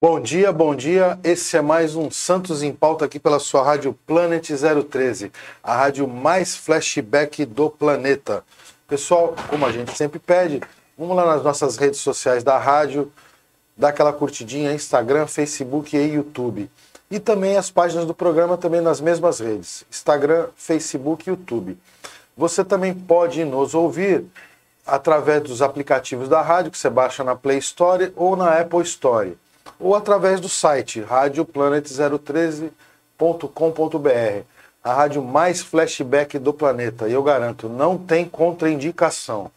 Bom dia, bom dia. Esse é mais um Santos em Pauta aqui pela sua rádio Planet 013, a rádio mais flashback do planeta. Pessoal, como a gente sempre pede, vamos lá nas nossas redes sociais da rádio, dá aquela curtidinha, Instagram, Facebook e YouTube. E também as páginas do programa também nas mesmas redes, Instagram, Facebook e YouTube. Você também pode nos ouvir através dos aplicativos da rádio que você baixa na Play Store ou na Apple Store ou através do site radioplanet013.com.br, a rádio mais flashback do planeta. E eu garanto, não tem contraindicação.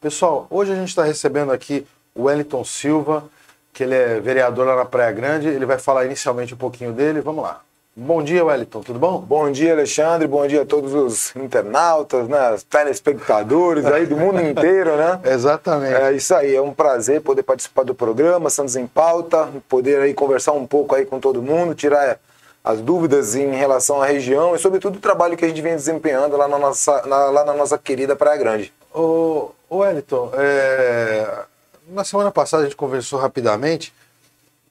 Pessoal, hoje a gente está recebendo aqui o Wellington Silva, que ele é vereador lá na Praia Grande. Ele vai falar inicialmente um pouquinho dele. Vamos lá. Bom dia, Wellington, tudo bom? Bom dia, Alexandre, bom dia a todos os internautas, né, os telespectadores aí do mundo inteiro, né? Exatamente. É isso aí, é um prazer poder participar do programa Santos em Pauta, poder aí conversar um pouco aí com todo mundo, tirar as dúvidas em relação à região e sobretudo o trabalho que a gente vem desempenhando lá na nossa, na, lá na nossa querida Praia Grande. Ô, ô Wellington, é... na semana passada a gente conversou rapidamente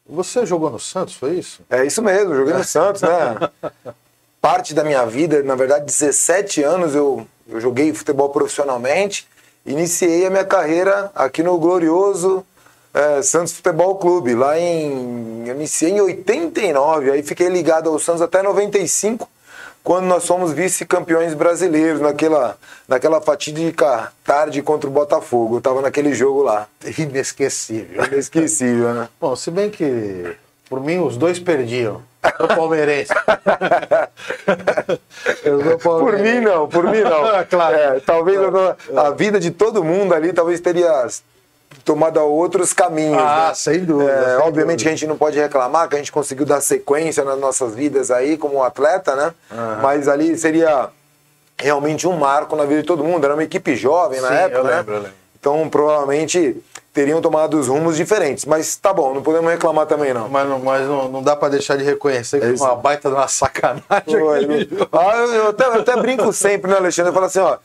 você jogou no Santos, foi isso? É isso mesmo, joguei no Santos, né? Parte da minha vida, na verdade, 17 anos eu, eu joguei futebol profissionalmente. Iniciei a minha carreira aqui no glorioso é, Santos Futebol Clube, lá em. Eu iniciei em 89, aí fiquei ligado ao Santos até 95 quando nós fomos vice-campeões brasileiros naquela, naquela fatídica tarde contra o Botafogo. Eu estava naquele jogo lá. Inesquecível. Inesquecível, né? Bom, se bem que, por mim, os dois perdiam. O palmeirense. por mim não, por mim não. claro. É, talvez a vida de todo mundo ali talvez teria tomado outros caminhos. Ah, né? sem dúvida. É, sem obviamente dúvida. que a gente não pode reclamar, que a gente conseguiu dar sequência nas nossas vidas aí como atleta, né? Uhum. Mas ali seria realmente um marco na vida de todo mundo. Era uma equipe jovem na Sim, época, eu né? lembro, eu lembro. Então provavelmente teriam tomado os rumos diferentes. Mas tá bom, não podemos reclamar também não. Mas, não, mas não, não dá para deixar de reconhecer que É uma baita de uma sacanagem. Ah, eu, eu até, eu até brinco sempre, né, Alexandre? Eu falo assim, ó.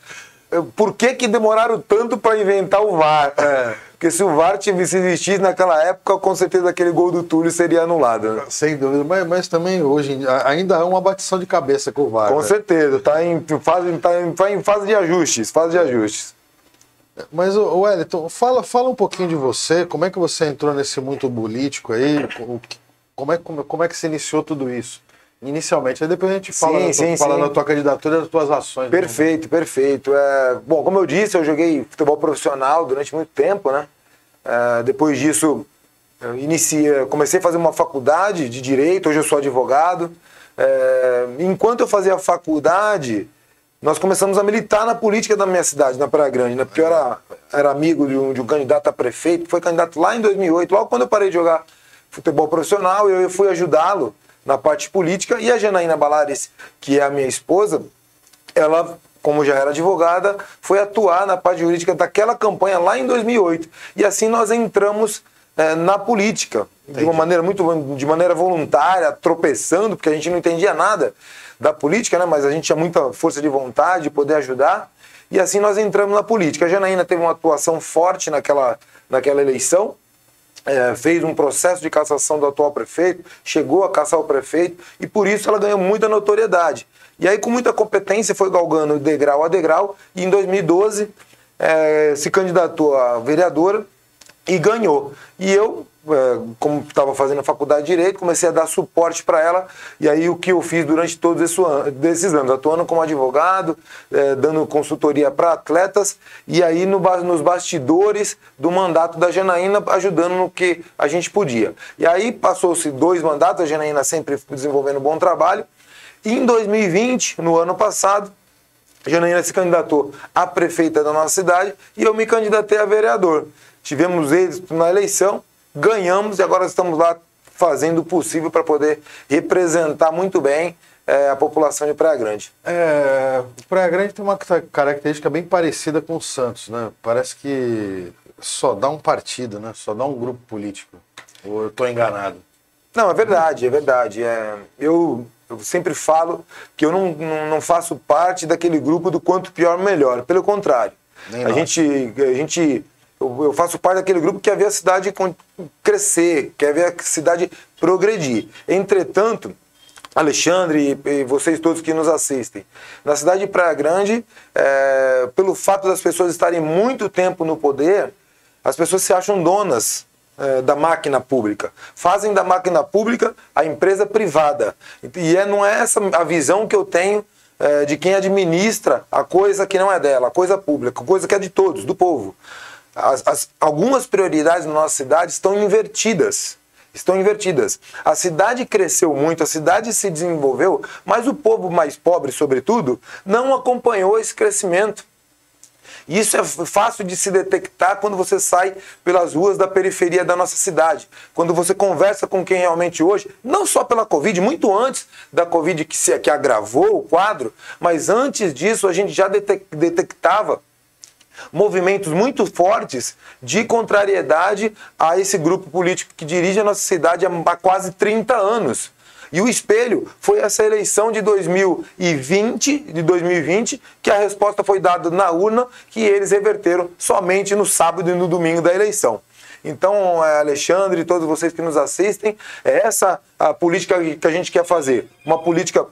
Por que, que demoraram tanto para inventar o VAR? É. Porque se o VAR tivesse existido naquela época, com certeza aquele gol do Túlio seria anulado. né? Sem dúvida, mas, mas também hoje ainda há uma batição de cabeça com o VAR. Com né? certeza, tá em, fase, tá, em, tá em fase de ajustes, fase de ajustes. Mas, Wellington, fala, fala um pouquinho de você, como é que você entrou nesse mundo político aí, como é, como, como é que se iniciou tudo isso? Inicialmente, aí depois a gente fala, Sim, da, tua- sim, fala sim. da tua candidatura e das tuas ações. né? Perfeito, perfeito. É, bom, como eu disse, eu joguei futebol profissional durante muito tempo, né? É, depois disso, eu iniciei, comecei a fazer uma faculdade de direito, hoje eu sou advogado. É, enquanto eu fazia a faculdade, nós começamos a militar na política da minha cidade, na Praia Grande, né? Porque eu era, era amigo de um, de um candidato a prefeito, que foi candidato lá em 2008, logo quando eu parei de jogar futebol profissional, eu fui ajudá-lo na parte política. E a Janaína Balares, que é a minha esposa, ela, como já era advogada, foi atuar na parte jurídica daquela campanha lá em 2008. E assim nós entramos eh, na política, de uma maneira muito de maneira voluntária, tropeçando, porque a gente não entendia nada da política, né? mas a gente tinha muita força de vontade de poder ajudar. E assim nós entramos na política. A Janaína teve uma atuação forte naquela, naquela eleição é, fez um processo de cassação do atual prefeito, chegou a caçar o prefeito e por isso ela ganhou muita notoriedade. E aí, com muita competência, foi galgando degrau a degrau e em 2012 é, se candidatou a vereadora e ganhou. E eu, como estava fazendo a faculdade de Direito, comecei a dar suporte para ela. E aí o que eu fiz durante todos esse an- desses anos, atuando como advogado, é, dando consultoria para atletas, e aí nos bastidores do mandato da Janaína, ajudando no que a gente podia. E aí passou-se dois mandatos, a Janaína sempre desenvolvendo um bom trabalho. E em 2020, no ano passado, Janaína se candidatou a prefeita da nossa cidade e eu me candidatei a vereador. Tivemos êxito na eleição, ganhamos e agora estamos lá fazendo o possível para poder representar muito bem eh, a população de Praia Grande. É, Praia Grande tem uma ca- característica bem parecida com o Santos, né? Parece que só dá um partido, né? Só dá um grupo político. Ou eu estou enganado? Não, é verdade, é verdade. É, eu, eu sempre falo que eu não, não, não faço parte daquele grupo do quanto pior, melhor. Pelo contrário. Nem A nós. gente, a gente eu, eu faço parte daquele grupo que quer ver a cidade crescer, quer ver a cidade progredir. Entretanto, Alexandre e vocês todos que nos assistem. Na cidade de Praia Grande, é, pelo fato das pessoas estarem muito tempo no poder, as pessoas se acham donas é, da máquina pública. Fazem da máquina pública a empresa privada. E é, não é essa a visão que eu tenho é, de quem administra a coisa que não é dela, a coisa pública, a coisa que é de todos, do povo. As, as, algumas prioridades na nossa cidade estão invertidas estão invertidas. A cidade cresceu muito, a cidade se desenvolveu, mas o povo mais pobre, sobretudo, não acompanhou esse crescimento. Isso é fácil de se detectar quando você sai pelas ruas da periferia da nossa cidade. Quando você conversa com quem realmente hoje, não só pela Covid, muito antes da Covid que, se, que agravou o quadro, mas antes disso a gente já detectava movimentos muito fortes de contrariedade a esse grupo político que dirige a nossa cidade há quase 30 anos. E o espelho foi essa eleição de 2020, de 2020, que a resposta foi dada na urna, que eles reverteram somente no sábado e no domingo da eleição. Então, é, Alexandre e todos vocês que nos assistem, é essa a política que a gente quer fazer. Uma política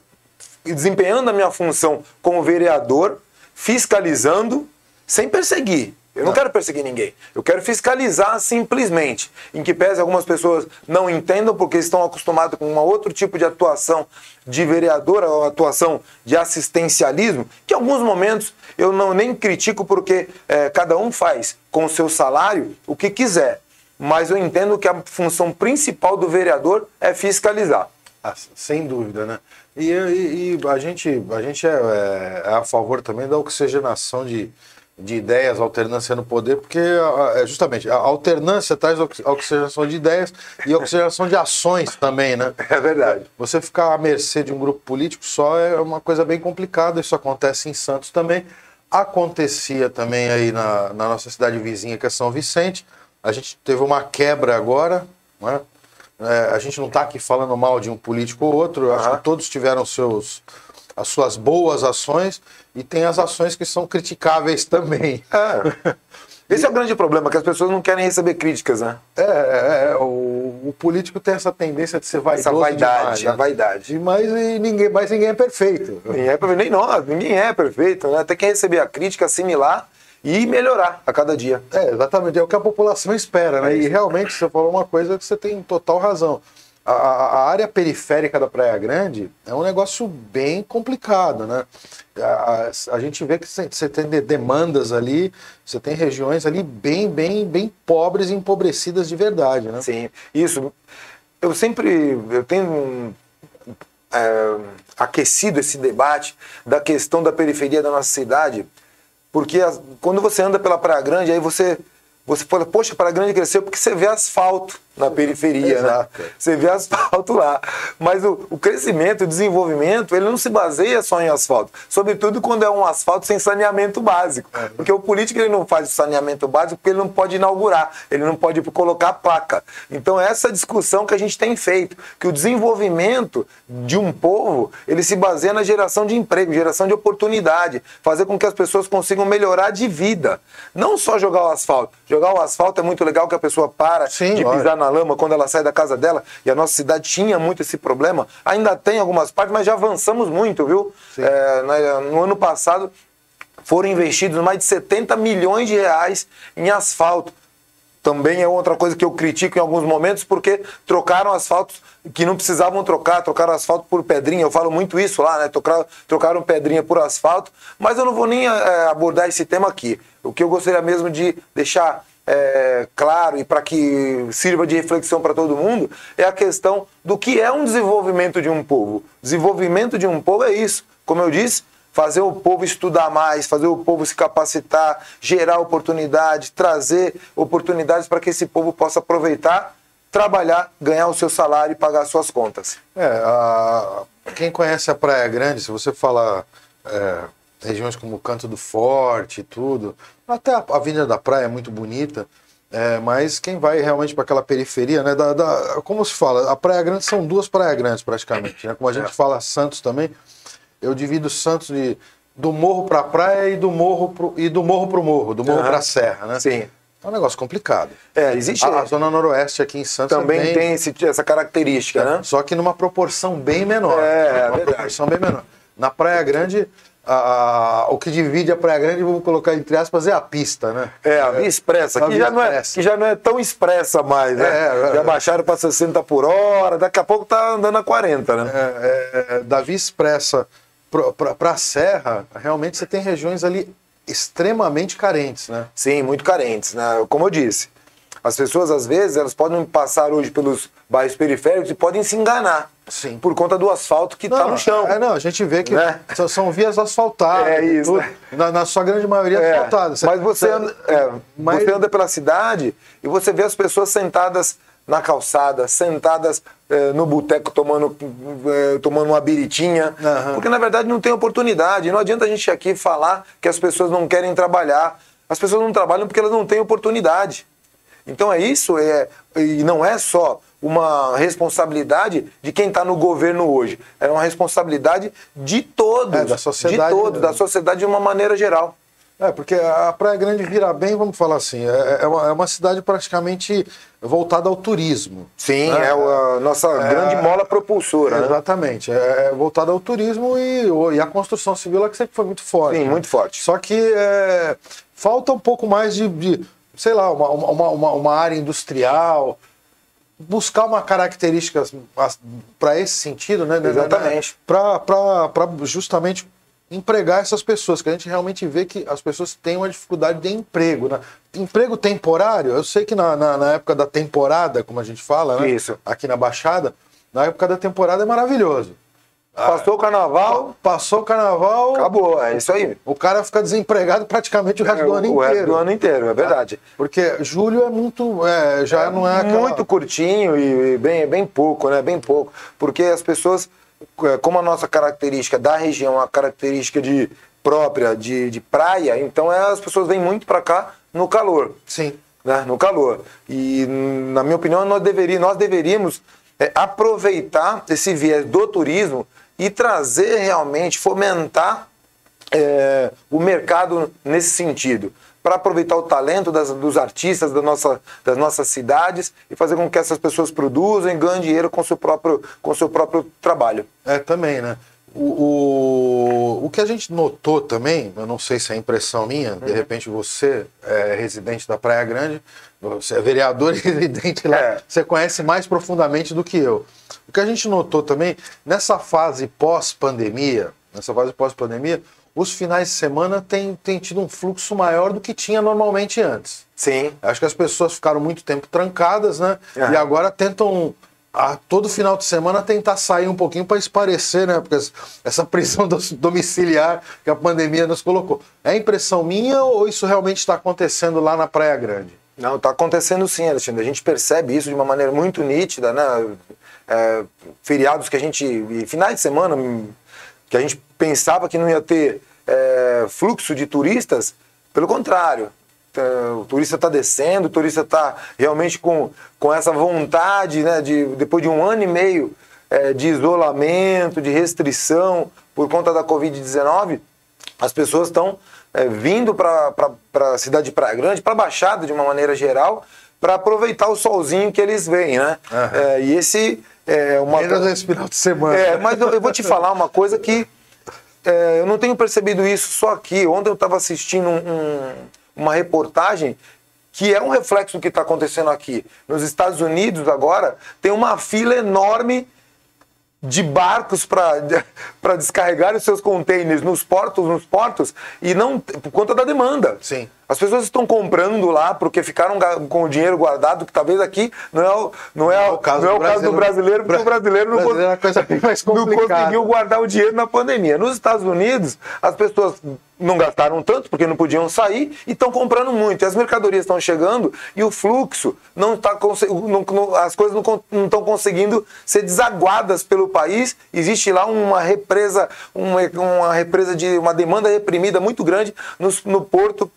desempenhando a minha função como vereador, fiscalizando sem perseguir. Eu não, não, quero perseguir ninguém. Eu quero fiscalizar simplesmente. Em que pese algumas pessoas não entendam porque estão acostumadas com um outro tipo de atuação de vereador, ou atuação de assistencialismo, que em alguns momentos eu não nem critico porque é, cada um faz com o seu salário o que quiser. Mas eu entendo que a função principal do vereador é fiscalizar. Ah, sem dúvida, né? E, e, e, a gente, a gente é, é, é a favor também da oxigenação de de ideias, alternância no poder, porque é justamente a alternância traz oxigenação de ideias e oxigenação de ações também, né? É verdade. Você ficar à mercê de um grupo político só é uma coisa bem complicada. Isso acontece em Santos também. Acontecia também aí na, na nossa cidade vizinha, que é São Vicente. A gente teve uma quebra agora, né? É, a gente não está aqui falando mal de um político ou outro, uhum. acho que todos tiveram seus, as suas boas ações e tem as ações que são criticáveis também. É. Esse é o grande problema, que as pessoas não querem receber críticas, né? É, é, é o, o, político tem essa tendência de ser vaidoso Essa vaidade, demais, né? a vaidade. Mas ninguém, mas ninguém é perfeito. Ninguém é perfeito, nem nós, ninguém é perfeito, né? Tem que receber a crítica, assimilar e melhorar a cada dia. É, exatamente, é o que a população espera, né? É e realmente você falou uma coisa que você tem total razão a, a, área periférica da Praia Grande é um negócio bem complicado, né? A, a, gente vê que você tem demandas ali, você tem regiões ali bem, bem, bem pobres e empobrecidas de verdade, né? Sim, isso. Eu sempre eu tenho é, aquecido esse debate da questão da periferia da nossa cidade, porque as, quando você anda pela Praia Grande, aí você você fala, poxa, Praia Grande cresceu porque você vê asfalto na periferia, né? Você vê asfalto lá. Mas o, o, crescimento, o desenvolvimento, ele não se baseia só em asfalto. Sobretudo quando é um asfalto sem saneamento básico. É. Porque o político ele não faz o saneamento básico porque ele não pode inaugurar, ele não pode colocar placa. Então essa discussão que a gente tem feito, que o desenvolvimento de um povo, ele se baseia na geração de emprego, geração de oportunidade, fazer com que as pessoas consigam melhorar de vida. Não só jogar o asfalto. Jogar o asfalto é muito legal que a pessoa para Sim, de pisar na lama quando ela sai da casa dela, e a nossa cidade tinha muito esse problema, ainda tem algumas partes, mas já avançamos muito, viu? É, no ano passado foram investidos mais de 70 milhões de reais em asfalto. Também é outra coisa que eu critico em alguns momentos, porque trocaram asfaltos que não precisavam trocar, trocaram asfalto por pedrinha. Eu falo muito isso lá, né? Trocaram, trocaram pedrinha por asfalto, mas eu não vou nem é, abordar esse tema aqui. O que eu gostaria mesmo de deixar é, claro e para que sirva de reflexão para todo mundo é a questão do que é um desenvolvimento de um povo. Desenvolvimento de um povo é isso. Como eu disse, fazer o povo estudar mais, fazer o povo se capacitar, gerar oportunidades, trazer oportunidades para que esse povo possa aproveitar, trabalhar, ganhar o seu salário e pagar suas contas. É, a... quem conhece a Praia Grande, se você falar é, regiões como Canto do Forte e tudo, até a Avenida da Praia é muito bonita, é, mas quem vai realmente para aquela periferia, né? Da, da, como se fala, a Praia Grande são duas Praia Grandes praticamente, né? Como a gente é. fala Santos também, eu divido Santos de, do morro para a praia e do morro pro, e do morro para o morro, do morro uhum. para a serra, né? Sim. É um negócio complicado. É, existe. A, a zona noroeste aqui em Santos também é bem, tem esse- essa característica, né? Só que numa proporção bem menor. É, é uma verdade. proporção bem menor. Na Praia Grande, a- o que divide a Praia Grande, vamos colocar entre aspas, é a pista, né? É, a via expressa, a que, já não é, expressa. que já não é tão expressa mais, né? É, é, já é. baixaram para 60 por hora, daqui a pouco tá andando a 40, né? É, é, da Via Expressa para a Serra, realmente você tem regiões ali extremamente carentes, né? Sim, muito carentes, né? Como eu disse, as pessoas às vezes elas podem passar hoje pelos bairros periféricos e podem se enganar. Sim. Por conta do asfalto que está no chão. É, não, a gente vê que Né? são, vias asfaltadas. É isso, tudo, né? na, na sua grande maioria É, asfaltadas. mas você anda, é, mas- você anda pela cidade e você vê as pessoas sentadas na calçada, sentadas é, no boteco tomando, é, tomando uma biritinha, Aham. porque na verdade não tem oportunidade. Não adianta a gente aqui falar que as pessoas não querem trabalhar. As pessoas não trabalham porque elas não têm oportunidade. Então é isso, é, e não é só uma responsabilidade de quem está no governo hoje, é uma responsabilidade de todos, É, da sociedade de todos, da sociedade de uma maneira geral. É, porque a Praia Grande vira bem, vamos falar assim, é, é uma, é uma cidade praticamente voltada ao turismo. Sim, né? é a nossa grande mola propulsora. né? Exatamente, é, é voltada ao turismo e, e a construção civil é que sempre foi muito forte. Sim, né? muito forte. Só que é, falta um pouco mais de, de, sei lá, uma, uma, uma, uma área industrial, buscar uma característica para esse sentido, né? Exatamente. Para justamente empregar essas pessoas, que a gente realmente vê que as pessoas têm uma dificuldade de emprego. Né? Emprego temporário, eu sei que na, na, na época da temporada, como a gente fala, né? Isso. aqui na Baixada, na época da temporada é maravilhoso. Passou o carnaval, Passou o carnaval, acabou, é isso aí. o cara fica desempregado praticamente o resto É, do ano o resto inteiro. do ano inteiro, é verdade. Porque julho é muito. é, já não é aquela... Muito curtinho e bem, bem pouco, né? Bem pouco. Porque as pessoas, é, como a nossa característica da região, é uma característica de, própria de, de praia, então é, as pessoas vêm muito para cá no calor. Sim. né, no calor. E, na minha opinião, nós, deveria, nós deveríamos é, aproveitar esse viés do turismo e trazer realmente, fomentar é, o mercado nesse sentido. Para aproveitar o talento das- dos artistas da nossa, das nossas cidades e fazer com que essas pessoas produzam e ganhem dinheiro com seu próprio, com seu próprio trabalho. É, também, né? O, o, o que a gente notou também, eu não sei se é impressão minha, de repente você é residente da Praia Grande, você é vereador e residente lá, É. você conhece mais profundamente do que eu. O que a gente notou também, nessa fase pós-pandemia, nessa fase pós-pandemia, os finais de semana têm têm tido um fluxo maior do que tinha normalmente antes. Sim. Acho que as pessoas ficaram muito tempo trancadas, né? É. E agora tentam a todo final de semana tentar sair um pouquinho para esparecer, né? Porque essa- prisão domiciliar que a pandemia nos colocou. É impressão minha ou isso realmente está acontecendo lá na Praia Grande? Não, está acontecendo sim, Alexandre. A gente percebe isso de uma maneira muito nítida, né? É, feriados que a gente. finais de semana hum, que a gente pensava que não ia ter é, fluxo de turistas, pelo contrário. É, O turista está descendo, o turista está realmente com, com essa vontade, né, de, depois de um ano e meio é, de isolamento, de restrição por conta da Covid-19, as pessoas estão é, vindo para a cidade de Praia Grande, para a Baixada de uma maneira geral, para aproveitar o solzinho que eles veem, né? É, e esse é uma. Menos esse final de semana. É, mas eu, eu vou te falar uma coisa que é, eu não tenho percebido isso só aqui. Ontem eu estava assistindo um- um- uma reportagem que é um reflexo do que está acontecendo aqui. Nos Estados Unidos, agora, tem uma fila enorme de barcos para descarregar os seus containers nos portos, nos portos, e não por conta da demanda. Sim. As pessoas estão comprando lá porque ficaram com o dinheiro guardado, que talvez aqui não é o, não é o, não é o caso do brasileiro, porque o brasileiro não, brasileiro é não conseguiu guardar o dinheiro na pandemia. Nos Estados Unidos, as pessoas não gastaram tanto porque não podiam sair e estão comprando muito. E as mercadorias estão chegando e o fluxo não está não, não- as coisas não não estão conseguindo ser desaguadas pelo país. Existe lá uma represa, uma, uma represa de uma demanda reprimida muito grande no, no porto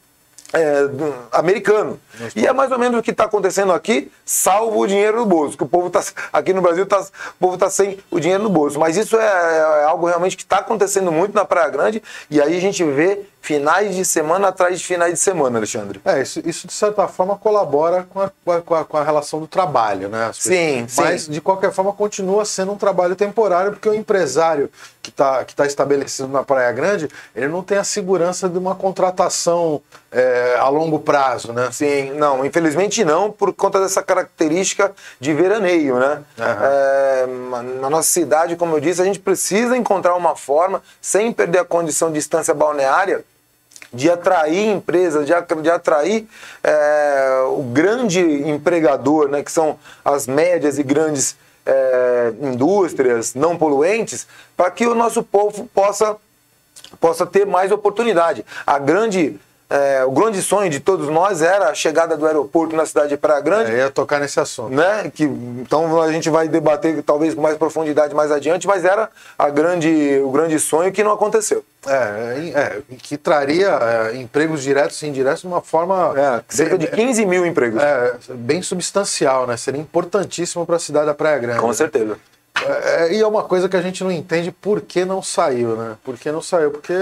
é, americano. E é mais ou menos o que está acontecendo aqui, salvo o dinheiro no bolso. Que o povo tá, aqui no Brasil tá, o povo está sem o dinheiro no bolso. Mas isso é, é algo realmente que está acontecendo muito na Praia Grande. E aí a gente vê finais de semana atrás de finais de semana, Alexandre. É, isso, isso de certa forma colabora com a, com a, com a relação do trabalho, né? Sim, pessoas, Mas, sim. de qualquer forma, continua sendo um trabalho temporário, porque o empresário que está que tá estabelecido na Praia Grande, ele não tem a segurança de uma contratação é, a longo prazo, né? Sim, não, infelizmente não, por conta dessa característica de veraneio, né? Uhum. É, na nossa cidade, como eu disse, a gente precisa encontrar uma forma, sem perder a condição de distância balneária, de atrair empresas, de, de atrair é, o grande empregador, né, que são as médias e grandes é, indústrias não poluentes, para que o nosso povo possa, possa ter mais oportunidade. A grande é, o grande sonho de todos nós era a chegada do aeroporto na cidade de Praia Grande. É, ia tocar nesse assunto. Né? Que, então a gente vai debater talvez com mais profundidade mais adiante, mas era a grande, o grande sonho que não aconteceu. É, é que traria é, empregos diretos e indiretos de uma forma. É, cerca de 15 mil empregos. É, bem substancial, né? Seria importantíssimo para a cidade da Praia Grande. Com certeza. É, e é uma coisa que a gente não entende por que não saiu, né? Por que não saiu? Porque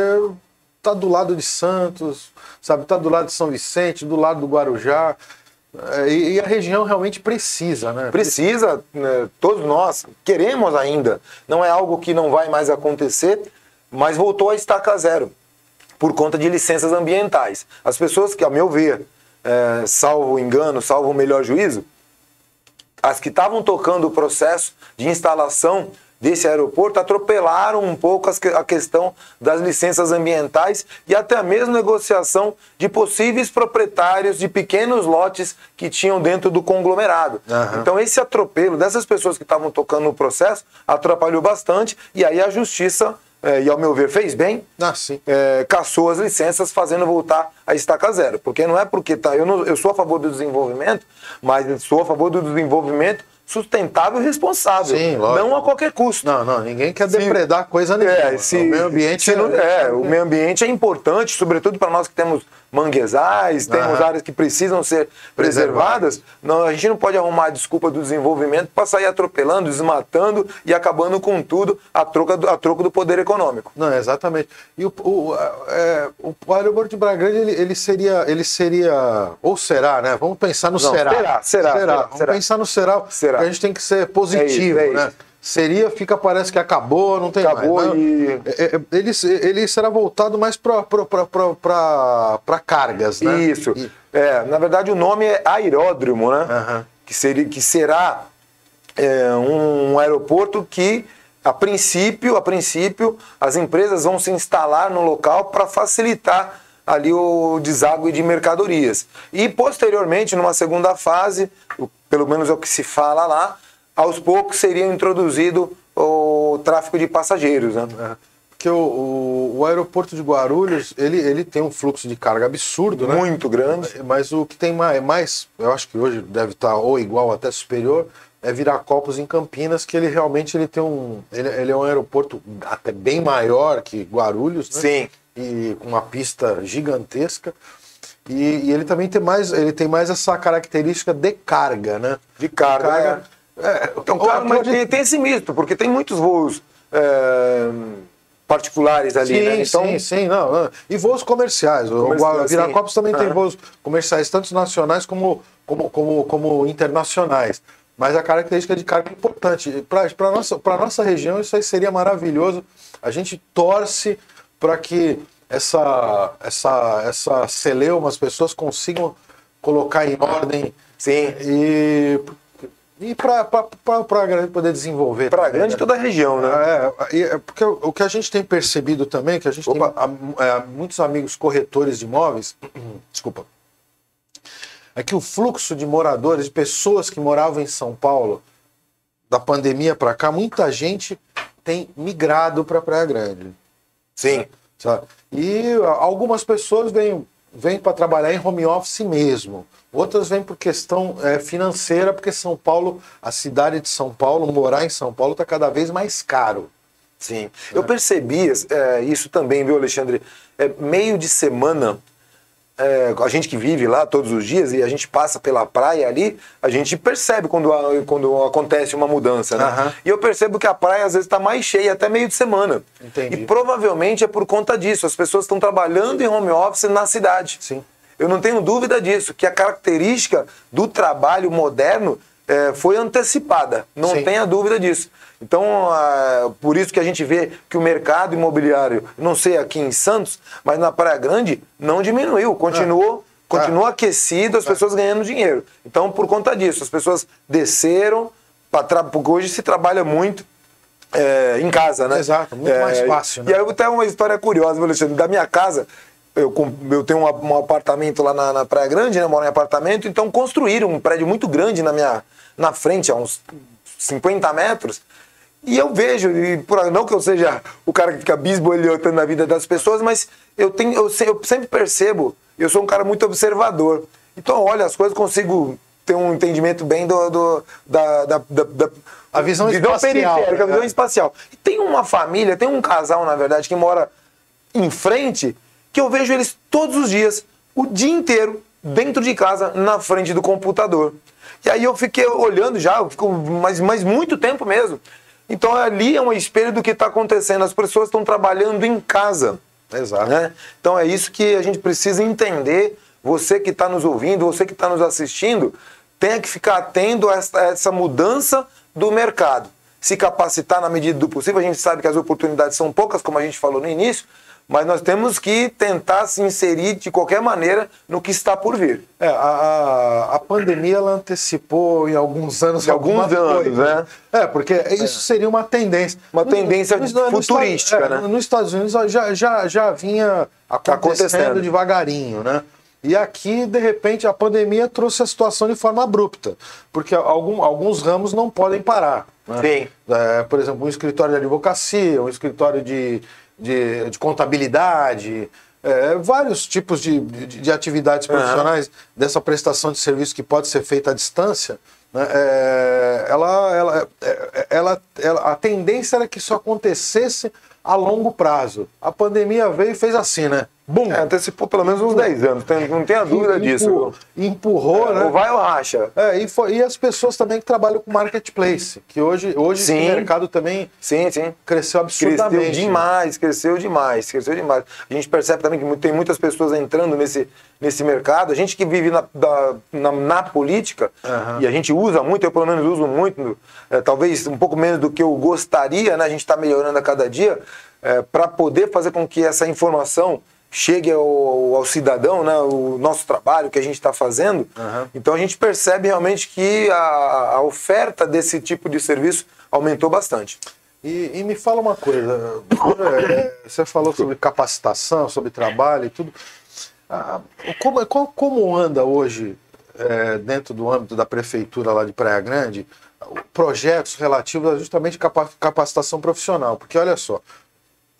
tá do lado de Santos, sabe? Tá do lado de São Vicente, do lado do Guarujá. É, e, a região realmente precisa, né? Precisa, né? todos nós queremos ainda. Não é algo que não vai mais acontecer, mas voltou a estaca zero por conta de licenças ambientais. As pessoas que, a meu ver, é, salvo engano, salvo o melhor juízo, as que estavam tocando o processo de instalação desse aeroporto atropelaram um pouco a questão das licenças ambientais e até mesmo negociação de possíveis proprietários de pequenos lotes que tinham dentro do conglomerado. Uhum. Então esse atropelo dessas pessoas que estavam tocando no processo atrapalhou bastante e aí a justiça é, e ao meu ver fez bem, ah, é, caçou as licenças, fazendo voltar a estaca zero. Porque não é porque tá, eu, não, eu sou a favor do desenvolvimento, mas sou a favor do desenvolvimento sustentável e responsável. Sim, não a qualquer custo. Não, não, ninguém quer depredar coisa nenhuma. É, se, o meio ambiente não, é, é, o meio ambiente é importante, sobretudo para nós que temos manguezais, temos ah. áreas que precisam ser preservadas. Não, a gente não pode arrumar a desculpa do desenvolvimento para sair atropelando, desmatando e acabando com tudo a troca do, a troco do poder econômico. Não, exatamente. E o, o, é, o aeroporto de Braga Grande, ele, ele, seria, ele seria, ou será, né? Vamos pensar no não, será. Será, será. será Vamos será. pensar no será. será. A gente tem que ser positivo, é isso, é né? Isso seria, fica, parece que acabou, não tem acabou mais. E... É, é, ele, ele será voltado mais para cargas, né? Isso. E... É, na verdade, o nome é aeródromo, né? Uhum. Que, seria, que será é, um aeroporto que, a princípio, a princípio, as empresas vão se instalar no local para facilitar ali o deságue de mercadorias. E, posteriormente, numa segunda fase, pelo menos é o que se fala lá, aos poucos seria introduzido o tráfego de passageiros. Né? É, porque o, o, o, aeroporto de Guarulhos ele, ele tem um fluxo de carga absurdo, né? Muito grande. Mas o que tem mais, mais, eu acho que hoje deve estar ou igual até superior, é Viracopos em Campinas, que ele realmente ele tem um. Ele, ele é um aeroporto até bem maior que Guarulhos, né? Sim. E com uma pista gigantesca. E, e, ele também tem mais, ele tem mais essa característica de carga, né? De carga. De carga é é, então, mas tem, tem, esse mito, porque tem muitos voos é, particulares ali, sim, né? Então... Sim, sim, não, E voos comerciais. comerciais o Viracopos também tem voos comerciais, tanto nacionais como, como, como, como internacionais. Mas a característica de carga é importante. Para a nossa, nossa região, isso aí seria maravilhoso. A gente torce para que essa, essa, essa celeuma, as pessoas consigam colocar em ordem. Sim. E e para a grande poder desenvolver. Para a grande né? toda a região, né? É, é, porque o que a gente tem percebido também, que a gente Opa. tem é, muitos amigos corretores de imóveis, desculpa, é que o fluxo de moradores, de pessoas que moravam em São Paulo, da pandemia para cá, muita gente tem migrado para Praia Grande. Sim. Sabe? E algumas pessoas vêm, vêm para trabalhar em home office mesmo. Outras vêm por questão é, financeira, porque São Paulo, a cidade de São Paulo, morar em São Paulo está cada vez mais caro. Sim. É. Eu percebi é, isso também, viu, Alexandre? É, meio de semana, é, a gente que vive lá todos os dias e a gente passa pela praia ali, a gente percebe quando, quando acontece uma mudança, né? Aham. E eu percebo que a praia às vezes está mais cheia até meio de semana. Entendi. E provavelmente é por conta disso. As pessoas estão trabalhando em home office na cidade. Sim. Eu não tenho dúvida disso, que a característica do trabalho moderno eh, foi antecipada. Não Sim. tenha dúvida disso. Então, ah, por isso que a gente vê que o mercado imobiliário, não sei aqui em Santos, mas na Praia Grande, não diminuiu, continuou. Continua aquecido, as pessoas ganhando dinheiro. Então, por conta disso, as pessoas desceram, pra porque hoje se trabalha muito é, em casa, né? Exato, muito mais fácil, né? E aí eu tenho uma história curiosa, Alexandre. Da minha casa, eu, eu tenho um, um apartamento lá na, na Praia Grande, né? Moro em apartamento, então construíram um prédio muito grande na minha na frente, a uns 50 metros. E eu vejo, e por, não que eu seja o cara que fica bisbolhotando na vida das pessoas, mas eu, tenho, eu, eu sempre percebo, eu sou um cara muito observador. Então, eu olho as coisas, consigo ter um entendimento bem do, do- da, da, da, da- A visão espacial, periférica, a né? visão espacial. E tem uma família, tem um casal, na verdade, que mora em frente, que eu vejo eles todos os dias, o dia inteiro, dentro de casa, na frente do computador. E aí eu fiquei olhando já, eu fico, mas, mas muito tempo mesmo. Então ali é um espelho do que está acontecendo. As pessoas estão trabalhando em casa. Exato. né? Então é isso que a gente precisa entender. Você que está nos ouvindo, você que está nos assistindo, tenha que ficar atento a essa, a essa mudança do mercado. Se capacitar na medida do possível. A gente sabe que as oportunidades são poucas, como a gente falou no início, mas nós temos que tentar se inserir de qualquer maneira no que está por vir. É, a, a, pandemia ela antecipou em alguns anos. Em alguns anos, coisas. né? É, porque isso seria uma tendência. Uma tendência futurística, Estados- né? Nos Estados Unidos já, já, já vinha acontecendo, acontecendo. devagarinho, né? E aqui, de repente, a pandemia trouxe a situação de forma abrupta, porque algum, alguns ramos não podem parar. né? Sim. É, por exemplo, um escritório de advocacia, um escritório de, de, de contabilidade, é, vários tipos de, de, de atividades profissionais dessa prestação de serviço que pode ser feita à distância. né, é, ela, ela, é, ela, ela- a tendência era que isso acontecesse a longo prazo. A pandemia veio e fez assim, né? Bum! É, antecipou pelo menos uns 10 anos, tem- não tenha dúvida Empu- disso. Empurrou, né? Ou vai ou racha. É, e, foi- e as pessoas também que trabalham com marketplace, que hoje, hoje Sim. mercado também Sim, sim. cresceu absurdamente. Cresceu demais, cresceu demais, cresceu demais. A gente percebe também que tem muitas pessoas entrando nesse, nesse mercado. A gente que vive na, da- na, na política, Aham. e a gente usa muito, eu pelo menos uso muito, é, talvez um pouco menos do que eu gostaria, né? A gente está melhorando a cada dia, para poder fazer com que essa informação chegue ao, ao cidadão, né? O nosso trabalho que a gente está fazendo. Aham. Então a gente percebe realmente que a, a oferta desse tipo de serviço aumentou bastante. E, e me fala uma coisa, é, você falou sobre capacitação, sobre trabalho e tudo. Ah, como, qual- como anda hoje, é, dentro do âmbito da prefeitura lá de Praia Grande, projetos relativos a justamente capa- capacitação profissional? Porque olha só,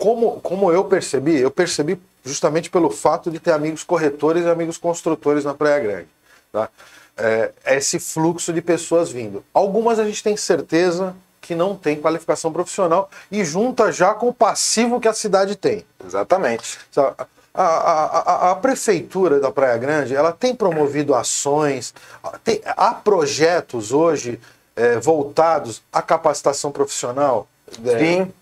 como, como eu percebi, eu percebi justamente pelo fato de ter amigos corretores e amigos construtores na Praia Grande. Tá? É, esse fluxo de pessoas vindo. Algumas a gente tem certeza que não tem qualificação profissional e junta já com o passivo que a cidade tem. Exatamente. A, a, a, a prefeitura da Praia Grande ela tem promovido ações, tem- há projetos hoje é, voltados à capacitação profissional. É, Sim, Sim.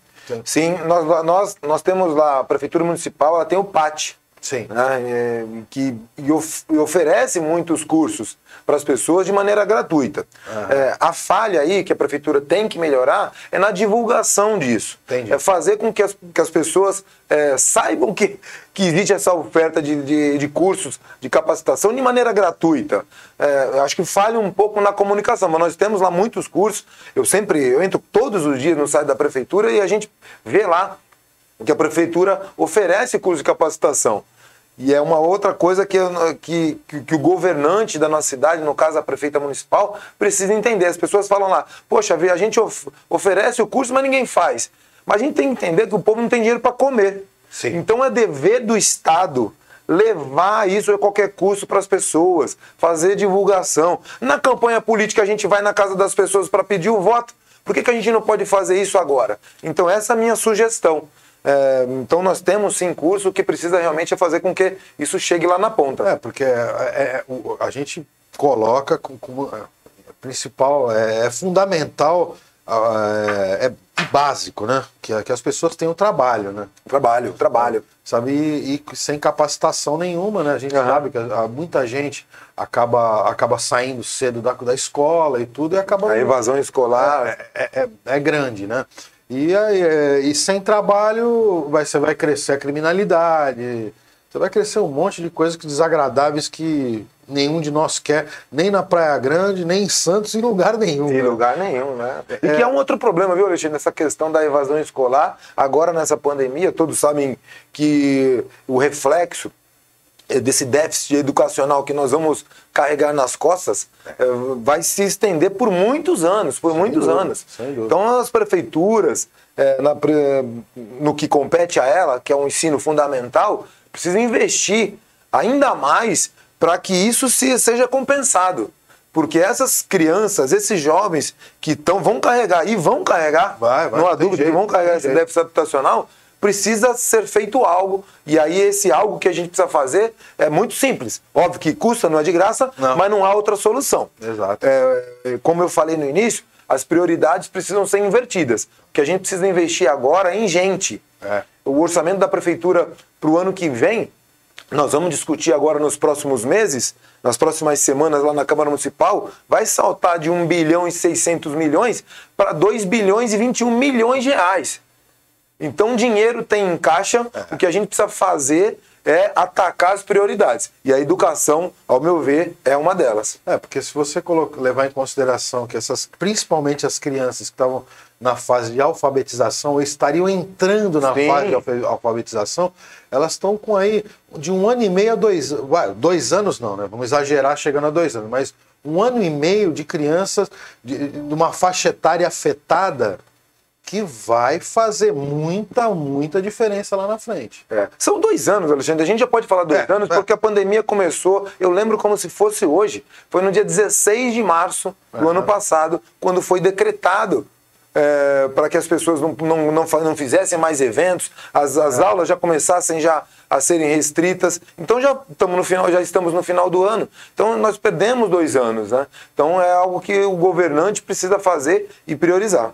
Sim. Nós, nós, nós temos lá, a Prefeitura Municipal, ela tem o PAT, Sim. né, é, que e of- e oferece muitos cursos para as pessoas de maneira gratuita. É, a falha aí que a Prefeitura tem que melhorar é na divulgação disso. Entendi. É fazer com que as, que as pessoas é, saibam que, que existe essa oferta de, de, de cursos de capacitação de maneira gratuita. É, acho que falha um pouco na comunicação, mas nós temos lá muitos cursos. Eu sempre eu entro todos os dias no site da prefeitura e a gente vê lá que a prefeitura oferece curso de capacitação. E é uma outra coisa que, que, que, o governante da nossa cidade, no caso a prefeita municipal, precisa entender. As pessoas falam lá, poxa, a gente of- oferece o curso, mas ninguém faz. Mas a gente tem que entender que o povo não tem dinheiro para comer. Sim. Então é dever do Estado levar isso a qualquer custo para as pessoas, fazer divulgação. Na campanha política a gente vai na casa das pessoas para pedir o voto. Por que, que a gente não pode fazer isso agora? Então essa é a minha sugestão. É, então nós temos sim curso, o que precisa realmente é fazer com que isso chegue lá na ponta. É, porque é, é, a gente coloca como, é, principal, é, é fundamental, é, é, básico, né? Que, que as pessoas tenham trabalho, né? Trabalho, trabalho. Sabe, e, e sem capacitação nenhuma, né? A gente uhum. sabe que a, a, muita gente acaba, acaba saindo cedo da, da escola e tudo e acaba... A evasão escolar... É, é, é, é grande, né? E, aí, e sem trabalho vai, você vai crescer a criminalidade, você vai crescer um monte de coisas desagradáveis que nenhum de nós quer, nem na Praia Grande, nem em Santos, em lugar nenhum. Em né? lugar nenhum, né? E é... que é um outro problema, viu, Alexandre, nessa questão da evasão escolar. Agora, nessa pandemia, todos sabem que o reflexo desse déficit educacional que nós vamos carregar nas costas é, vai se estender por muitos anos, por sem muitos dúvida, anos. Então as prefeituras, é, na, no que compete a ela, que é um ensino fundamental, precisam investir ainda mais para que isso se, seja compensado. Porque essas crianças, esses jovens que tão, vão carregar e vão carregar, vai, vai, não há dúvida que vão carregar esse déficit habitacional, precisa ser feito algo. E aí esse algo que a gente precisa fazer é muito simples. Óbvio que custa, não é de graça, não. mas não há outra solução. Exato. É, como eu falei no início, as prioridades precisam ser invertidas. O que a gente precisa investir agora é em gente. É. O orçamento da prefeitura para o ano que vem nós vamos discutir agora nos próximos meses, nas próximas semanas lá na Câmara Municipal, vai saltar de 1 bilhão e 600 milhões para 2 bilhões e 21 milhões de reais. Então, dinheiro tem em caixa, o que a gente precisa fazer é atacar as prioridades. E a educação, ao meu ver, é uma delas. É, porque se você colocar, levar em consideração que essas, principalmente as crianças que estavam na fase de alfabetização, ou estariam entrando na Sim. fase de alfabetização, elas estão com aí de um ano e meio a dois, dois anos não, né? Vamos exagerar chegando a dois anos, mas um ano e meio de crianças de, de uma faixa etária afetada que vai fazer muita, muita diferença lá na frente. É. São dois anos, Alexandre. A gente já pode falar dois é, anos é. porque a pandemia começou, eu lembro como se fosse hoje, foi no dia 16 de março do ano passado, quando foi decretado é, para que as pessoas não, não, não, não, fizessem mais eventos, as, as é. aulas já começassem já a serem restritas. Então já estamos no final, já estamos no final do ano. Então nós perdemos dois anos, né? Então é algo que o governante precisa fazer e priorizar.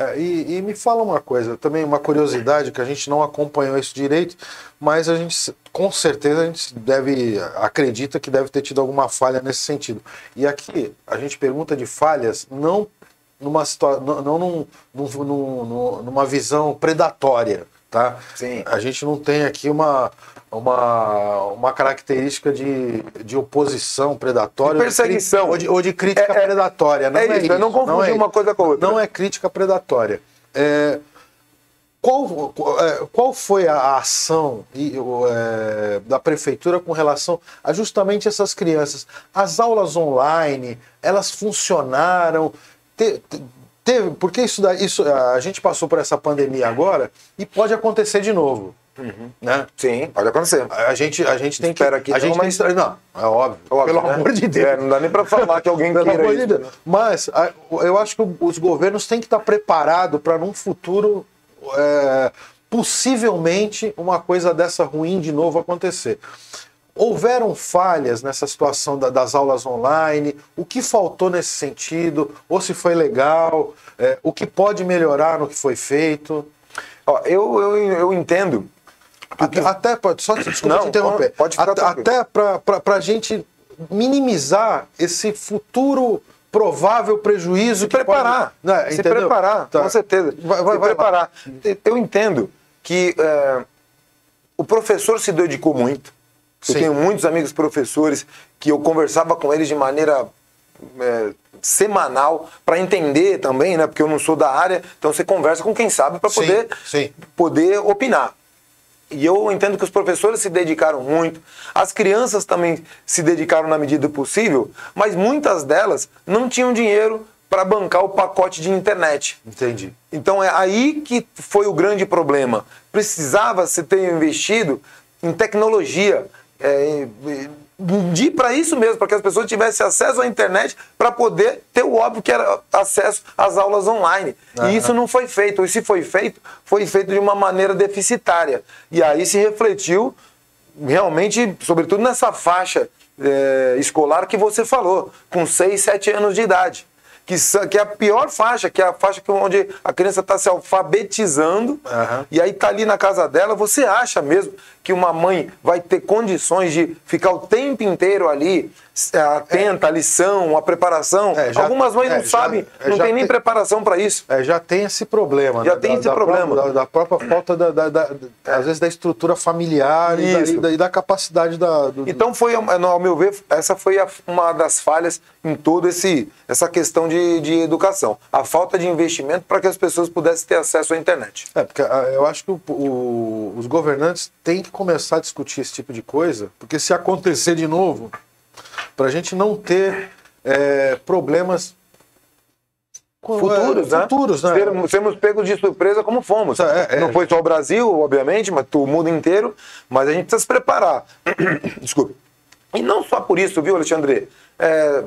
É, e, e, me fala uma coisa, também uma curiosidade que a gente não acompanhou isso direito, mas a gente com certeza a gente deve acredita que deve ter tido alguma falha nesse sentido. E aqui a gente pergunta de falhas não numa situação, não, não num, num, numa visão predatória, tá? Sim. A gente não tem aqui uma uma, uma característica de, de oposição predatória. De perseguição. Ou de, ou de crítica é, é predatória. Não é, é isso, não confundir é, uma coisa com a outra. Não é crítica predatória. É, qual, é, qual foi a ação da prefeitura com relação a justamente essas crianças? As aulas online, elas funcionaram? Te, te, teve, porque isso, isso, a gente passou por essa pandemia agora e pode acontecer de novo. Uhum. Né? Sim, pode acontecer. A gente, a gente tem Espera que. A gente mas... tem, não, é óbvio. óbvio pelo né? amor de Deus. É, não dá nem para falar que alguém pelo amor isso. De Deus. Mas a, eu acho que os governos têm que estar preparados para, num futuro, é, possivelmente, uma coisa dessa ruim de novo acontecer. Houveram falhas nessa situação da, das aulas online? O que faltou nesse sentido? Ou se foi legal? É, o que pode melhorar no que foi feito? Ó, eu, eu, eu entendo até, até só desculpa Não, te interromper. Pode ficar até, até para a gente minimizar esse futuro provável prejuízo se que preparar, pode... né, se preparar, tá. com certeza, vai, vai, se vai, preparar. Eu entendo que é, o professor se dedicou muito. Eu tenho muitos amigos professores que eu conversava com eles de maneira é, semanal para entender também, né? Porque eu não sou da área, então você conversa com quem sabe para poder, sim, sim. poder opinar. E eu entendo que os professores se dedicaram muito, as crianças também se dedicaram na medida possível, mas muitas delas não tinham dinheiro para bancar o pacote de internet. Entendi. Então é aí que foi o grande problema. Precisava se ter investido em tecnologia, é, de para isso mesmo, para que as pessoas tivessem acesso à internet para poder ter o óbvio que era acesso às aulas online. Uhum. E isso não foi feito. E se foi feito, foi feito de uma maneira deficitária. E aí se refletiu realmente, sobretudo nessa faixa é, escolar que você falou, com 6, 7 anos de idade que, que é a pior faixa, que é a faixa que, onde a criança está se alfabetizando uhum. e aí está ali na casa dela. Você acha mesmo que uma mãe vai ter condições de ficar o tempo inteiro ali é, atenta à lição, à preparação? É, já, Algumas mães é, não sabem, é, não tem nem preparação para isso. É, já tem esse problema. Já né? tem da, esse da problema. Própria, da, da, própria falta, da, da, às vezes, da estrutura familiar e da, e da, capacidade da. Do... Então, foi, ao meu ver, essa foi a, uma das falhas em toda essa questão de, de educação. A falta de investimento para que as pessoas pudessem ter acesso à internet. É, porque ah, eu acho que o, o, os governantes têm que começar a discutir esse tipo de coisa, porque se acontecer de novo, para a gente não ter é, problemas futuros, é, né? Futuros, né? Sermos, sermos pegos de surpresa como fomos. É, é, não foi só o Brasil, obviamente, mas o mundo inteiro, mas a gente precisa se preparar. Desculpe. E não só por isso, viu, Alexandre? É,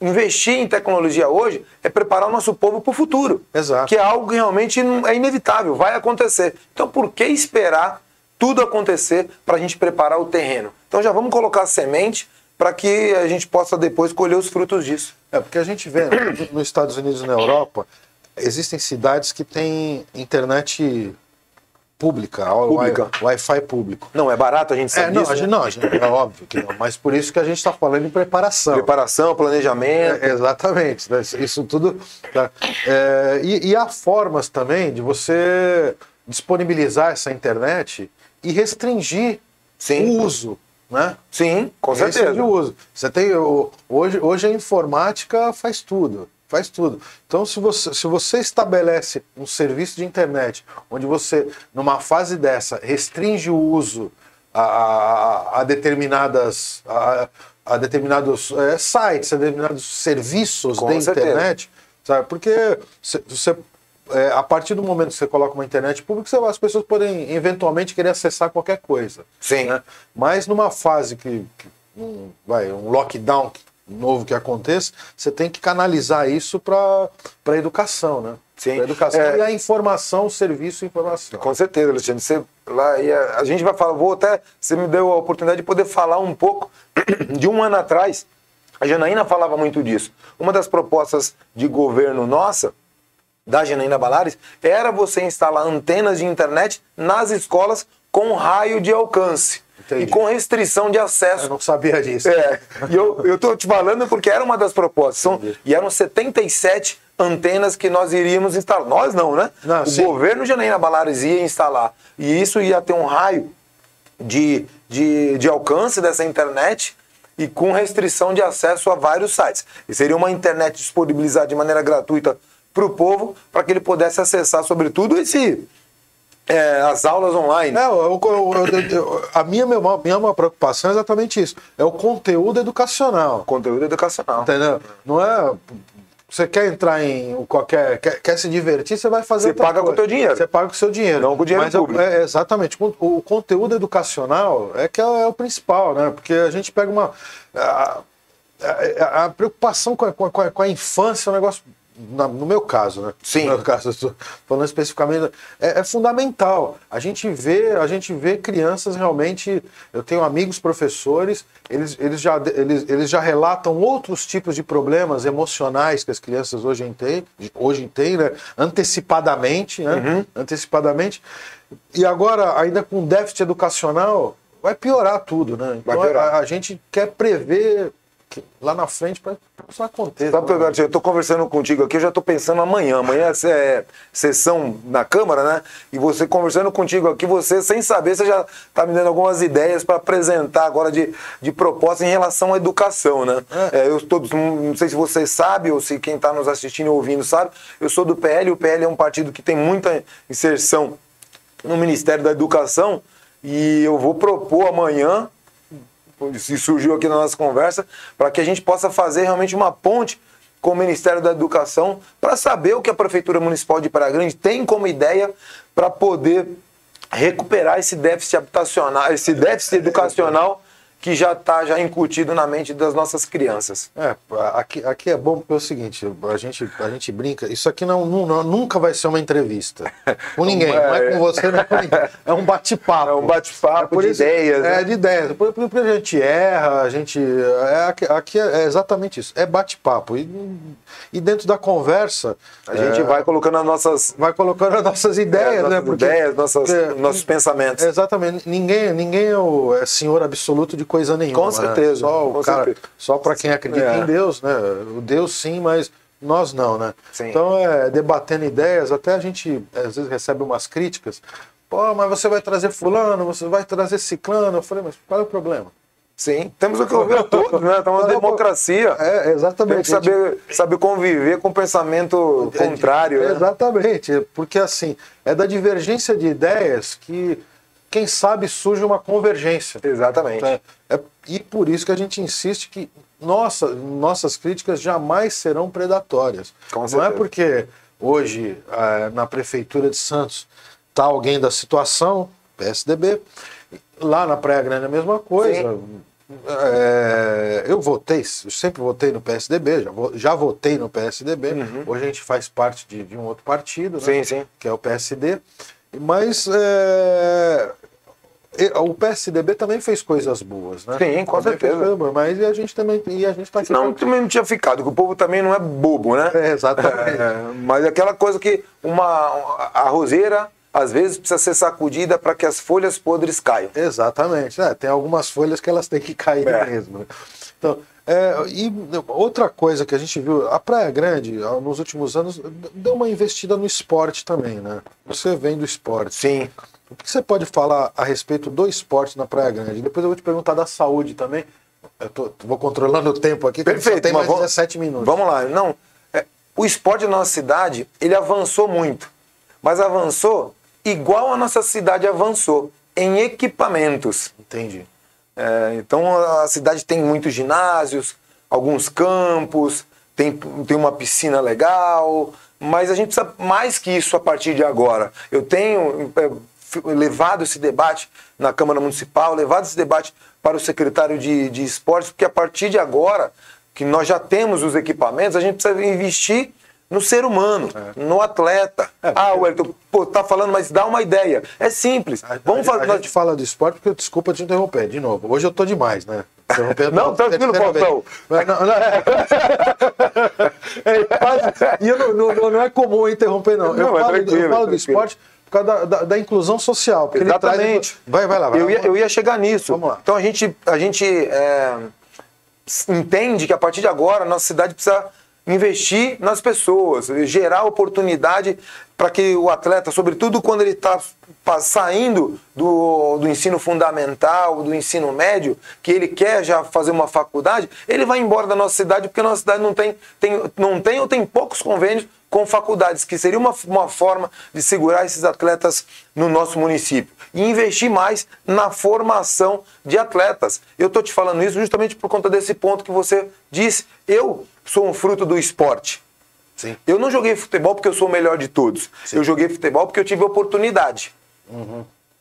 investir em tecnologia hoje é preparar o nosso povo para o futuro. Exato. Que é algo que realmente é inevitável, vai acontecer. Então, por que esperar tudo acontecer para a gente preparar o terreno? Então, já vamos colocar a semente para que a gente possa depois colher os frutos disso. É, porque a gente vê nos Estados Unidos e na Europa, existem cidades que têm internet pública, pública. Wi-Fi público. Não, é barato, a gente sabe é, não, disso, a gente, né? não, a gente, é óbvio que não, mas por isso que a gente está falando em preparação. Preparação, planejamento. É, exatamente, né? isso tudo. Tá. É, e, e há formas também de você disponibilizar essa internet e restringir Sim. o uso. Né? Sim, com certeza. Restringir o uso. Você tem, hoje, hoje a informática faz tudo faz tudo. Então, se você, se você estabelece um serviço de internet onde você, numa fase dessa, restringe o uso a, a, a determinadas. A, a determinados é, sites, a determinados serviços da internet, sabe? Porque você, é, a partir do momento que você coloca uma internet pública, as pessoas podem eventualmente querer acessar qualquer coisa. Sim. Né? Mas numa fase que, que um, vai, um lockdown novo que aconteça, você tem que canalizar isso para a educação, né? Sim. Pra educação é... e a informação, o serviço e informação. Com certeza, Alexandre. Você, lá, e a, a, gente vai falar, vou até, você me deu a oportunidade de poder falar um pouco de um ano atrás. A Janaína falava muito disso. Uma das propostas de governo nossa, da Janaína Balares, era você instalar antenas de internet nas escolas com raio de alcance. Entendi. e com restrição de acesso. Eu não sabia disso. É, e eu estou te falando porque era uma das propostas. São, e eram 77 antenas que nós iríamos instalar. Nós não, né? Não, o sim. governo de Janaína Balares ia instalar. E isso ia ter um raio de, de, de alcance dessa internet e com restrição de acesso a vários sites. E seria uma internet disponibilizada de maneira gratuita para o povo, para que ele pudesse acessar, sobretudo, esse é, as aulas online. É, eu, eu, eu, a minha, minha, minha preocupação é exatamente isso. É o conteúdo educacional. Conteúdo educacional. Entendeu? Não é. Você quer entrar em qualquer. Quer, quer se divertir, você vai fazer. Você paga coisa. com o teu dinheiro. Você paga com o seu dinheiro. Não com o dinheiro Mas público. É, exatamente. O, o, conteúdo educacional é que é, é, o principal, né? Porque a gente pega uma. A, a, a preocupação com a, com, a, com a infância é um negócio no meu caso, né? Sim. No meu caso, falando especificamente, é, é, fundamental. A gente vê, a gente vê crianças realmente. Eu tenho amigos professores, eles, eles, já, eles, eles já relatam outros tipos de problemas emocionais que as crianças hoje têm, hoje têm, né? Antecipadamente, né? Uhum. Antecipadamente. E agora, ainda com déficit educacional, vai piorar tudo, né? Então, a, a gente quer prever lá na frente para isso aconteça. Sabe, né? eu estou conversando contigo aqui, eu já estou pensando amanhã. Amanhã é sessão na Câmara, né? E você conversando contigo aqui, você, sem saber, você já está me dando algumas ideias para apresentar agora de, de proposta em relação à educação, né? É. É, eu todos, não sei se você sabe ou se quem está nos assistindo e ouvindo sabe, eu sou do PL, o PL é um partido que tem muita inserção no Ministério da Educação e eu vou propor amanhã se surgiu aqui na nossa conversa, para que a gente possa fazer realmente uma ponte com o Ministério da Educação para saber o que a Prefeitura Municipal de Praia Grande tem como ideia para poder recuperar esse déficit habitacional, esse déficit educacional que já está já incutido na mente das nossas crianças. É, aqui, aqui é bom porque é o seguinte, a gente, a gente brinca, isso aqui não, não nunca vai ser uma entrevista com ninguém, não é com você, não é com ninguém. É um bate-papo. É um bate-papo é de isso, ideias. É, né? de ideias. Por, por, a gente erra, a gente. É, aqui, aqui é exatamente isso, é bate-papo. E, e dentro da conversa. A gente é, vai colocando as nossas. Vai colocando as nossas ideias, é, né? Porque, ideias, nossas, porque, nossos pensamentos. Exatamente. Ninguém, ninguém é o é senhor absoluto de coisa nenhuma. Com né? certeza. Né? Só, com cara, certeza. só para quem acredita é. em Deus, né? O Deus sim, mas nós não, né? Sim. Então, é, debatendo ideias, até a gente às vezes recebe umas críticas. Pô, mas você vai trazer fulano, você vai trazer ciclano. Eu falei, mas qual é o problema? Sim, temos o que ouvir todos, né? Estamos na democracia. É, exatamente. Tem que saber, saber conviver com o pensamento é, contrário. É, né? Exatamente, porque assim, é da divergência de ideias que, quem sabe, surge uma convergência. Exatamente. É, é, e por isso que a gente insiste que nossa, nossas críticas jamais serão predatórias. Com Não é porque hoje, é, na Prefeitura de Santos, está alguém da situação, PSDB, lá na Praia Grande a mesma coisa. É, eu votei, eu sempre votei no PSDB, já, já votei no PSDB. Uhum. Hoje a gente faz parte de, de um outro partido, né, Sim, sim. que é o PSD. Mas é, o PSDB também fez coisas boas, né? Sim, com Também certeza. boas, mas a gente também e a gente está aqui. Não, pra- também não tinha ficado, que o povo também não é bobo, né? É, exatamente. É, mas aquela coisa que uma a roseira às vezes precisa ser sacudida para que as folhas podres caiam. Exatamente. É, tem algumas folhas que elas têm que cair É. mesmo. né? Então, é, e outra coisa que a gente viu, a Praia Grande, nos últimos anos, deu uma investida no esporte também, né? Você vem do esporte. Sim. O que você pode falar a respeito do esporte na Praia Grande? Depois eu vou te perguntar da saúde também. Eu tô- vou controlando o tempo aqui, Perfeito. tem mais vamos- 17 minutos. Vamos lá. Não, é, o esporte na nossa cidade, ele avançou muito. Mas avançou igual a nossa cidade avançou, em equipamentos. Entendi. É, então a cidade tem muitos ginásios, alguns campos, tem, tem uma piscina legal, mas a gente precisa mais que isso a partir de agora. Eu tenho é, levado esse debate na Câmara Municipal, levado esse debate para o secretário de, de esportes, porque a partir de agora, que nós já temos os equipamentos, a gente precisa investir no ser humano, no atleta. É, ah, Wellington, pô, tá falando, mas dá uma ideia. É simples. A, Vamos a, fazer. a nós- gente fala do esporte porque, desculpa te interromper, de novo. Hoje eu tô demais, né? Não, tranquilo. Faustão. É... É, E eu não, não- não é comum eu interromper, não. Eu Não, é falo, eu falo do esporte por causa da, da- da inclusão social. Exatamente. Traz... Vai, vai lá. Vai eu, lá. ia, eu ia chegar nisso. Vamos lá. Então a gente, a gente é, entende que a partir de agora a nossa cidade precisa investir nas pessoas, gerar oportunidade para que o atleta, sobretudo quando ele está saindo do, do ensino fundamental, do ensino médio, que ele quer já fazer uma faculdade, ele vai embora da nossa cidade porque a nossa cidade não tem, tem, não tem ou tem poucos convênios com faculdades, que seria uma, uma forma de segurar esses atletas no nosso município. E investir mais na formação de atletas. Eu estou te falando isso justamente por conta desse ponto que você disse. Eu sou um fruto do esporte. Sim. Eu não joguei futebol porque eu sou o melhor de todos. Eu joguei futebol porque eu tive oportunidade.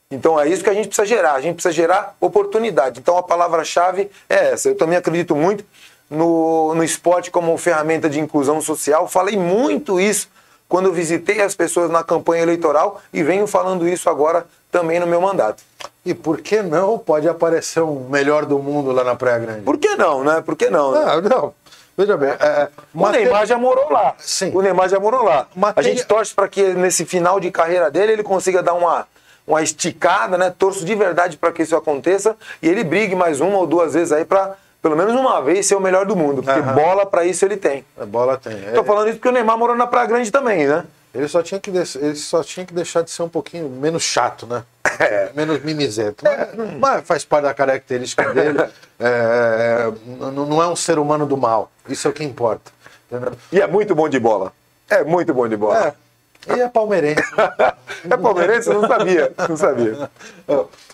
Então é isso que a gente precisa gerar. A gente precisa gerar oportunidade. Então a palavra-chave é essa. Eu também acredito muito no, no esporte como ferramenta de inclusão social. Falei muito isso quando visitei as pessoas na campanha eleitoral e venho falando isso agora também no meu mandato. E por que não pode aparecer um melhor do mundo lá na Praia Grande? Por que não, né? Por que não? né? Não, não. Veja bem, é, O Neymar já morou lá. Sim. O Neymar já morou lá. A gente torce para que nesse final de carreira dele ele consiga dar uma, uma esticada, né? Torço de verdade para que isso aconteça e ele brigue mais uma ou duas vezes aí para pelo menos uma vez ser o melhor do mundo, porque Aham. bola para isso ele tem. a bola tem. É, Tô falando isso porque o Neymar morou na Praia Grande também, né? ele, só tinha que des- ele só tinha que deixar de ser um pouquinho menos chato, né? É. Menos mimizento. Mas, mas faz parte da característica dele. É, n- não é um ser humano do mal. Isso é o que importa. Entendeu? E é muito bom de bola. É muito bom de bola. É. E é palmeirense. É, palmeirense? Não sabia. Não sabia.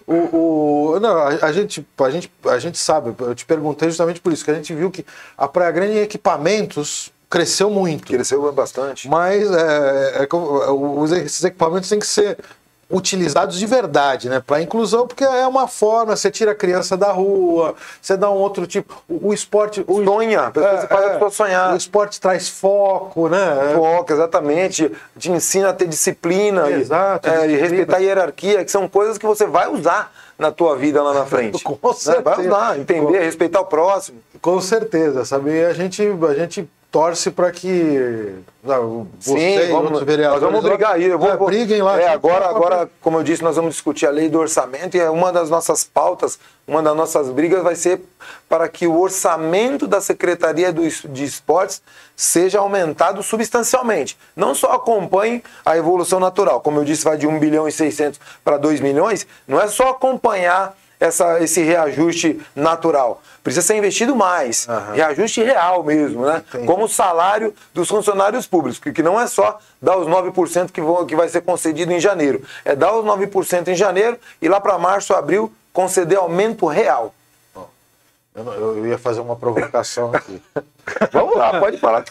O, o- não, a, a gente, a, gente, a gente sabe, eu te perguntei justamente por isso, que a gente viu que a Praia Grande em equipamentos cresceu muito. Cresceu bastante. Mas é, é como- os- esses equipamentos têm que ser utilizados de verdade, né? Para inclusão, porque é uma forma, você tira a criança da rua, você dá um outro tipo. O, o esporte. O, Sonha, você faz a pessoa sonhar. O esporte traz foco, né? Foco, exatamente. Te ensina a ter disciplina, Exato, e, é, e respeitar a hierarquia, que são coisas que você vai usar na tua vida lá na frente. Com Né? certeza. Vai usar, entender, Com- respeitar o próximo. Com certeza, sabe? E a gente, a gente torce para que não, você Sim, e vamos, outros vereadores nós vamos brigar aí. Eu vou, É, vou- briguem lá. É, agora, agora, como eu disse, nós vamos discutir a lei do orçamento e é uma das nossas pautas, uma das nossas brigas vai ser para que o orçamento da Secretaria do de Esportes seja aumentado substancialmente. Não só acompanhe a evolução natural. Como eu disse, vai de 1 bilhão e 600 para 2 milhões. Não é só acompanhar essa, esse reajuste natural. Precisa ser investido mais. Aham. Reajuste real mesmo, né? Entendi. Como o salário dos funcionários públicos, que que não é só dar os 9% que, vão, que vai ser concedido em janeiro. É dar os 9% em janeiro e lá para março, abril, conceder aumento real. Eu, não- eu ia fazer uma provocação aqui. Vamos lá, pode falar.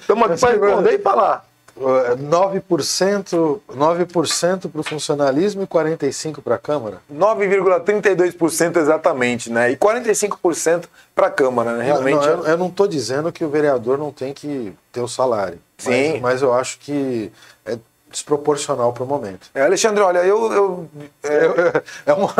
Estamos aqui para responder e falar. Uh, 9%, 9% para o funcionalismo e 45% para a Câmara. 9,32% exatamente, né? E 45% para a Câmara, né? Realmente. Não, eu, eu não estou dizendo que o vereador não tem que ter o salário. Sim. Mas, mas eu acho que é desproporcional para o momento. É, Alexandre, olha, eu, eu, é, É uma...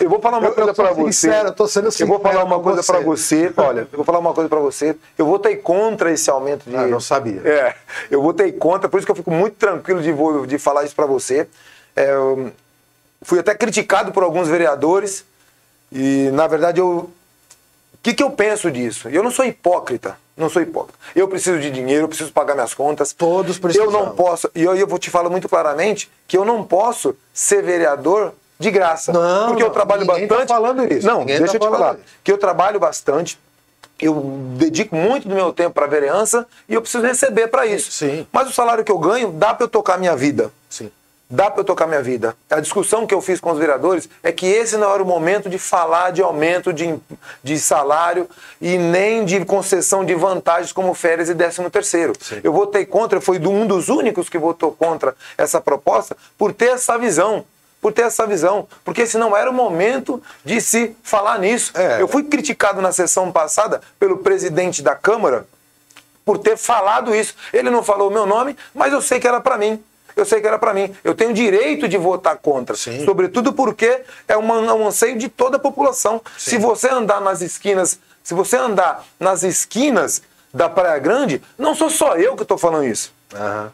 eu vou falar uma Eu- coisa para você. sincero, eu tô sendo Eu vou sincero falar uma coisa para você. Olha, eu vou falar uma coisa para você. Eu votei contra esse aumento de. Ah, não sabia. É, eu votei contra, por isso que eu fico muito tranquilo de, de falar isso para você. É, fui até criticado por alguns vereadores e, na verdade, eu. O que, que eu penso disso? Eu não sou hipócrita. Não sou hipócrita. Eu preciso de dinheiro, eu preciso pagar minhas contas. Todos Eu precisamos. não posso. E eu, eu vou te falar muito claramente que eu não posso ser vereador de graça. Não, porque eu trabalho ninguém tá bastante. falando isso, Não, ninguém deixa tá eu te falar. isso. Que eu trabalho bastante. Eu dedico muito do meu tempo para vereança e eu preciso receber para isso. Sim. Mas o salário que eu ganho dá para eu tocar minha vida. Dá para eu tocar minha vida. A discussão que eu fiz com os vereadores é que esse não era o momento de falar de aumento de, de salário e nem de concessão de vantagens como férias e décimo terceiro. Sim. Eu votei contra, eu fui um dos únicos que votou contra essa proposta por ter essa visão. Por ter essa visão. Porque esse não era o momento de se falar nisso. É. Eu fui criticado na sessão passada pelo presidente da Câmara por ter falado isso. Ele não falou o meu nome, mas eu sei que era para mim. Eu sei que era para mim. Eu tenho direito de votar contra. Sim. Sobretudo porque é uma- um anseio de toda a população. Se você andar nas esquinas, se você andar nas esquinas da Praia Grande, não sou só eu que estou falando isso. Aham.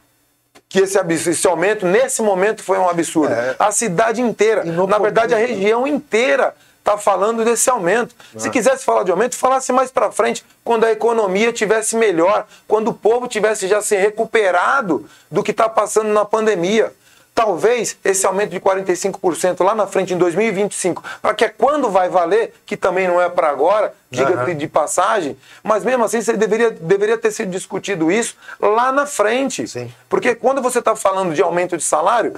Que esse, esse aumento, nesse momento, foi um absurdo. É. A cidade inteira, na verdade, a poder- região inteira está falando desse aumento. É. Se quisesse falar de aumento, falasse mais para frente, quando a economia tivesse melhor, quando o povo tivesse já se recuperado do que está passando na pandemia. Talvez esse aumento de 45% lá na frente, em 2025, para que é quando vai valer, que também não é para agora, diga-se Aham. de passagem, mas mesmo assim você deveria, deveria ter sido discutido isso lá na frente. Sim. Porque quando você está falando de aumento de salário,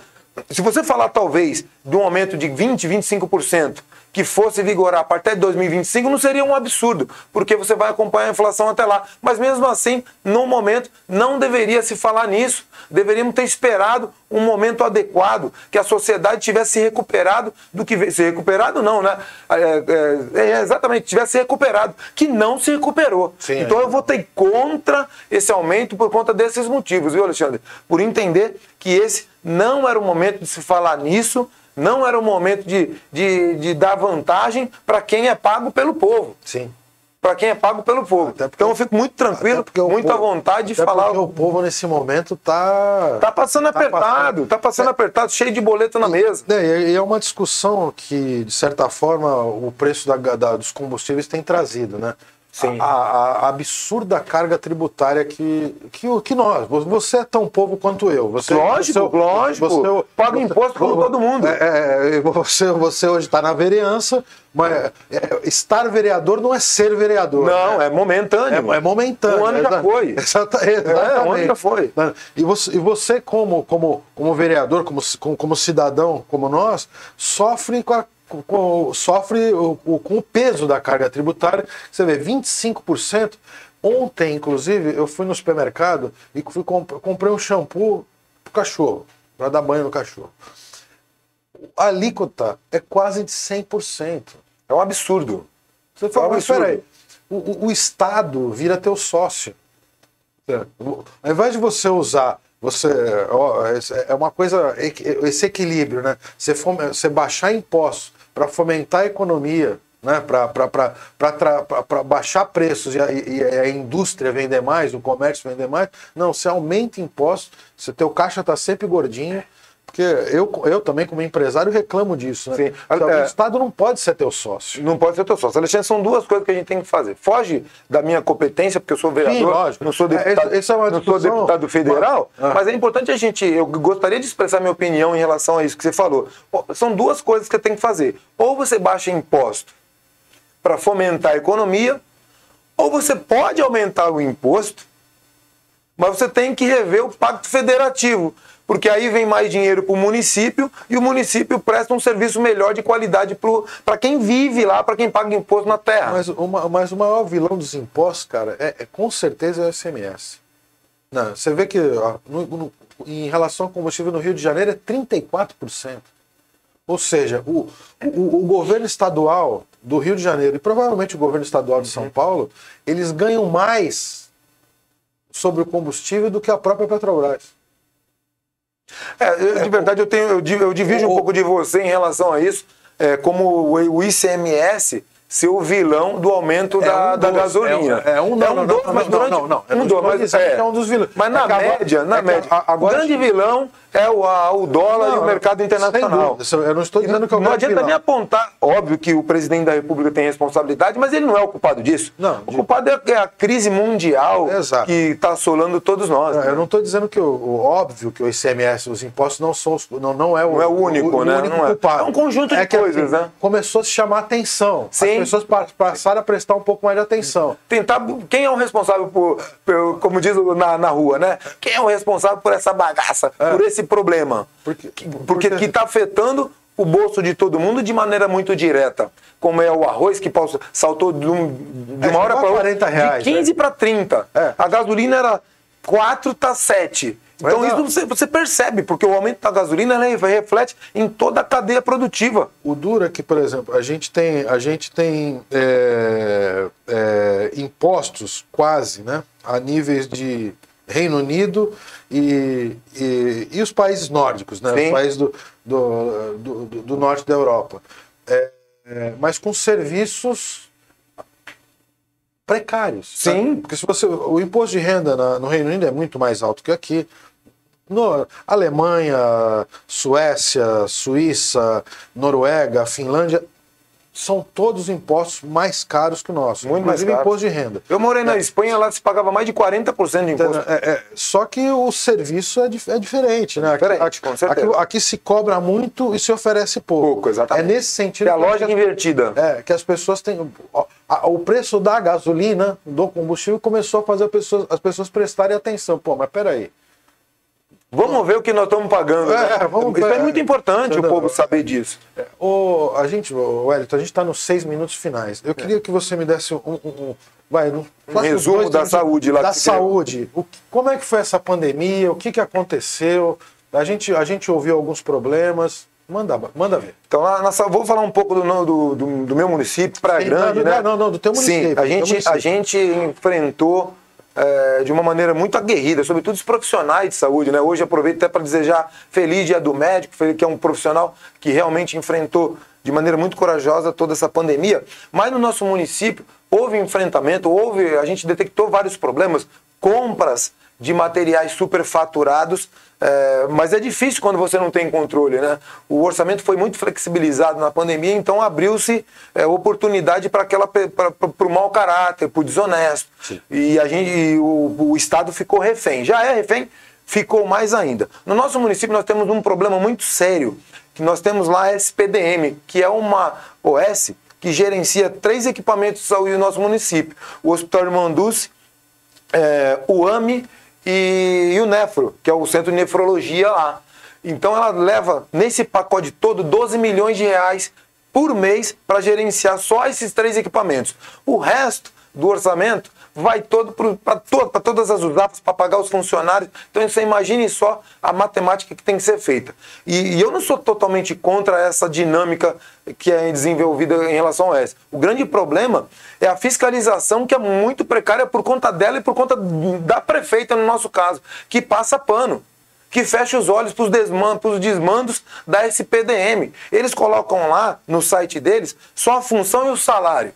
se você falar talvez de um aumento de 20, 25%, que fosse vigorar a partir de 2025, não seria um absurdo, porque você vai acompanhar a inflação até lá. Mas mesmo assim, no momento, não deveria se falar nisso. Deveríamos ter esperado um momento adequado, que a sociedade tivesse se recuperado do que. Se recuperado, não, né? É, é, é, exatamente, tivesse se recuperado, que não se recuperou. Sim, então é. eu votei contra esse aumento por conta desses motivos, viu, Alexandre? Por entender que esse não era o momento de se falar nisso, não era o momento de, de, de dar vantagem para quem é pago pelo povo. Sim. Para quem é pago pelo povo. Porque- então eu fico muito tranquilo, muito à povo- vontade de falar. Porque o povo nesse momento tá. Tá passando apertado, passando. tá passando apertado, cheio de boleto na mesa. É, e é uma discussão que, de certa forma, o preço da- da- dos combustíveis tem trazido, né? A, a- a absurda carga tributária que, que, que nós. Você é tão povo quanto eu. Você, Lógico, você- lógico. você- Paga imposto como todo mundo. É, é, você, você hoje está na vereança, mas é, estar vereador não é ser vereador. Não, né? é momentâneo. É, é momentâneo. Um ano já foi. Exata, É, exatamente. um ano já foi. E você, e você como, como, como vereador, como, como, como cidadão, como nós, sofre com, a- sofre com o peso da carga tributária. Você vê, 25%. Ontem, inclusive, eu fui no supermercado e fui comp- comprei um shampoo pro cachorro, para dar banho no cachorro. a alíquota é quase de 100%. É um absurdo. Você fala, É um mas absurdo. peraí, o, o- o Estado vira teu sócio. É, Ao invés de você usar, você ó, esse- é uma coisa, esse equilíbrio, né? Você, fome- você baixar impostos para fomentar a economia, né? para baixar preços e a, e a indústria vender mais, o comércio vender mais. Não, você aumenta impostos, você, teu caixa está sempre gordinho. Porque eu, eu também, como empresário, reclamo disso. Né? Sim. Então, É. O Estado não pode ser teu sócio. Não pode ser teu sócio. Alexandre, são duas coisas que a gente tem que fazer. Foge da minha competência, porque eu sou vereador, lógico. não sou É, deputado, esse- esse é uma não sou deputado federal, Ah. mas é importante a gente. Eu gostaria de expressar minha opinião em relação a isso que você falou. São duas coisas que tem que fazer. Ou você baixa imposto para fomentar a economia, ou você pode aumentar o imposto, mas você tem que rever o pacto federativo. Porque aí vem mais dinheiro para o município e o município presta um serviço melhor de qualidade para quem vive lá, para quem paga imposto na terra. Mas, uma, mas o maior vilão dos impostos, cara, é, é com certeza é o ICMS. Não, você vê que ó, no- no- em relação ao combustível no Rio de Janeiro é 34%. Ou seja, o, o, o governo estadual do Rio de Janeiro e provavelmente o governo estadual de São Paulo, eles ganham mais sobre o combustível do que a própria Petrobras. É, eu, de verdade, eu, tenho, eu, eu divido um pouco de você em relação a isso, é, como o, ICMS ser o vilão do aumento da, um da dos, gasolina. é um- é um- não, não, dos, não, mas não, durante, não, não, um não dos, estou mas, dizendo é, é um dos vilões. Mas na É média, na é média, agora- o grande vilão é o, a- o dólar e o Não, mercado internacional. dúvida, eu não estou dizendo que é o não adianta nem apontar. Óbvio que o presidente da República tem responsabilidade, mas ele não é o culpado disso. Não, o culpado é a- é a crise mundial que está assolando todos nós. Não, né? Eu não estou dizendo que o, o- óbvio que o ICMS, os impostos não são os- não, não é o, Não é o único, né? único Não é. culpado. É um conjunto de que, coisas, né? Começou a se chamar atenção. Sim. As pessoas pa- passaram a prestar um pouco mais de atenção. tentar. Quem é o responsável por, por- como diz na, na rua, né? Quem é o responsável por essa bagaça, por esse problema? Porque- Que- porque- porque que está afetando o bolso de todo mundo de maneira muito direta. Como é o arroz que saltou de, um- É, uma hora para outra. 40 reais, de 15 para 30. É. A gasolina era 4, tá 7. Então Mas isso você, você percebe, porque o aumento da gasolina reflete em toda a cadeia produtiva. O duro é que, por exemplo, a gente tem, a gente tem é, é, impostos quase né, a níveis de Reino Unido e, e, e os países nórdicos, né, Sim. os países do, do, do, do- norte da Europa. É, é, mas com serviços precários. Sim. né? Porque se você, o imposto de renda na- no Reino Unido é muito mais alto que aqui. No, Alemanha, Suécia, Suíça, Noruega, Finlândia, são todos impostos mais caros que o nosso. Muito inclusive imposto de renda. Eu morei na Espanha, lá se pagava mais de 40% de imposto. É, é, só que o serviço é, dif- é diferente, né? Aqui, Diferente, aqui- aqui- aqui se cobra muito e se oferece pouco. Pouco, exatamente. É nesse sentido É a lógica que invertida. É, que as pessoas têm. ó, a- o preço da gasolina, do combustível, começou a fazer as pessoas, as pessoas prestarem atenção. Pô, mas peraí. Vamos ver o que nós estamos pagando. É, né? vamos Isso é muito importante o povo saber disso. Ô, a gente, ô, Wellington, a gente está nos seis minutos finais. Eu queria que você me desse um. um- um- vai, próximos resumo dois da minutos saúde lá Da saúde. O como é que foi essa pandemia? O que, que aconteceu? A gente, a gente ouviu alguns problemas. Manda, manda ver. Então, lá na, vou falar um pouco do, do, do, do meu município, Praia Grande, não, né? não, não, do teu município, Sim, a gente, município. a gente enfrentou é, de uma maneira muito aguerrida, sobretudo os profissionais de saúde, né? Hoje aproveito até para desejar feliz dia do médico, que é um profissional que realmente enfrentou de maneira muito corajosa toda essa pandemia. Mas no nosso município houve enfrentamento, houve, a gente detectou vários problemas, compras de materiais superfaturados, é, mas é difícil quando você não tem controle, né? O orçamento foi muito flexibilizado na pandemia, então abriu-se é, oportunidade para aquela para o mau caráter, para o desonesto. E a gente, e o, o Estado ficou refém. Já é refém, ficou mais ainda. No nosso município nós temos um problema muito sério, que nós temos lá a SPDM, que é uma OS que gerencia três equipamentos de saúde no nosso município. O Hospital Irmão Dulce, é, o AMI e, e o Nefro, que é o centro de nefrologia lá. Então ela leva nesse pacote todo 12 milhões de reais por mês para gerenciar só esses três equipamentos. O resto do orçamento vai todo para to, todas as USAFs, para pagar os funcionários. Então você imagine só a matemática que tem que ser feita. E, e, eu não sou totalmente contra essa dinâmica que é desenvolvida em relação a essa. O grande problema é a fiscalização que é muito precária por conta dela e por conta da prefeita, no nosso caso, que passa pano que fecha os olhos para os desmandos, desmandos da SPDM. Eles colocam lá no site deles só a função e o salário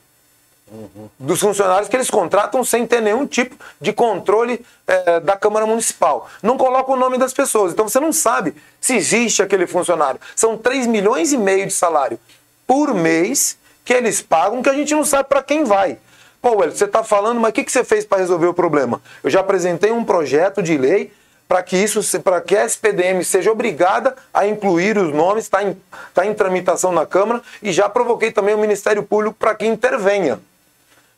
dos funcionários que eles contratam sem ter nenhum tipo de controle é, da Câmara Municipal. Não coloca o nome das pessoas. Então você não sabe se existe aquele funcionário. São 3 milhões e meio de salário por mês que eles pagam que a gente não sabe para quem vai. Pô, Well, você está falando, mas o que, que você fez para resolver o problema? Eu já apresentei um projeto de lei para que isso, para que a SPDM seja obrigada a incluir os nomes, está em, tá em tramitação na Câmara e já provoquei também o Ministério Público para que intervenha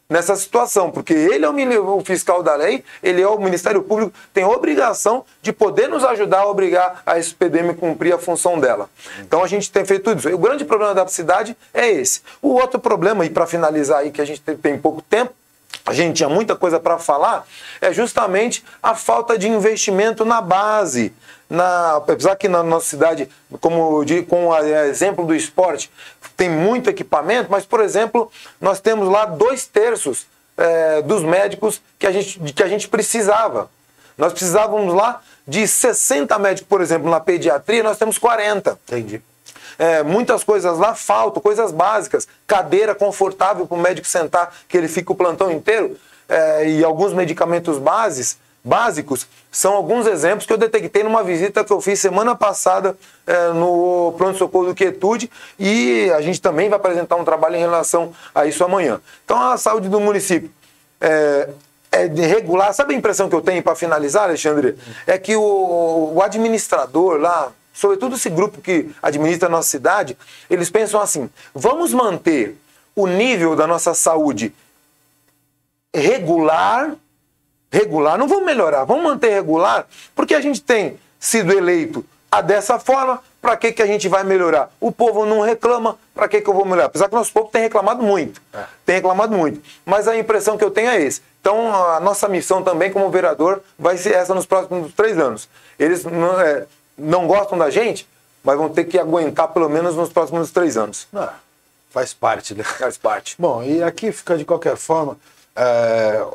nessa situação, porque ele é o, fiscal da lei, ele é o Ministério Público, tem obrigação de poder nos ajudar a obrigar a SPDM a cumprir a função dela. Então a gente tem feito isso. O grande problema da cidade é esse. O outro problema, e para finalizar aí, que a gente tem pouco tempo, a gente tinha muita coisa para falar, é justamente a falta de investimento na base. Na, apesar que na nossa cidade, como de, com o exemplo do esporte, tem muito equipamento, mas, por exemplo, nós temos lá dois terços é, dos médicos que a, gente, que a gente precisava. Nós precisávamos lá de 60 médicos, por exemplo, na pediatria, nós temos 40. Entendi. É, muitas coisas lá faltam, coisas básicas. Cadeira confortável para o médico sentar, que ele fica o plantão inteiro. É, e alguns medicamentos bases, básicos são alguns exemplos que eu detectei numa visita que eu fiz semana passada é, no pronto-socorro do Quietude e a gente também vai apresentar um trabalho em relação a isso amanhã. Então, a saúde do município é, é de regular. Sabe a impressão que eu tenho para finalizar, Alexandre? É que o, o administrador lá, sobretudo esse grupo que administra a nossa cidade, eles pensam assim: vamos manter o nível da nossa saúde regular, regular, não vamos melhorar, vamos manter regular, porque a gente tem sido eleito a dessa forma, para que, que a gente vai melhorar? O povo não reclama, para que, que eu vou melhorar? Apesar que o nosso povo tem reclamado muito, é. tem reclamado muito, mas a impressão que eu tenho é esse. Então, a nossa missão também como vereador vai ser essa nos próximos três anos. Eles não, é, não gostam da gente, mas vão ter que aguentar pelo menos nos próximos três anos. Ah, faz parte, né? Faz parte. Bom, e aqui fica de qualquer forma. É,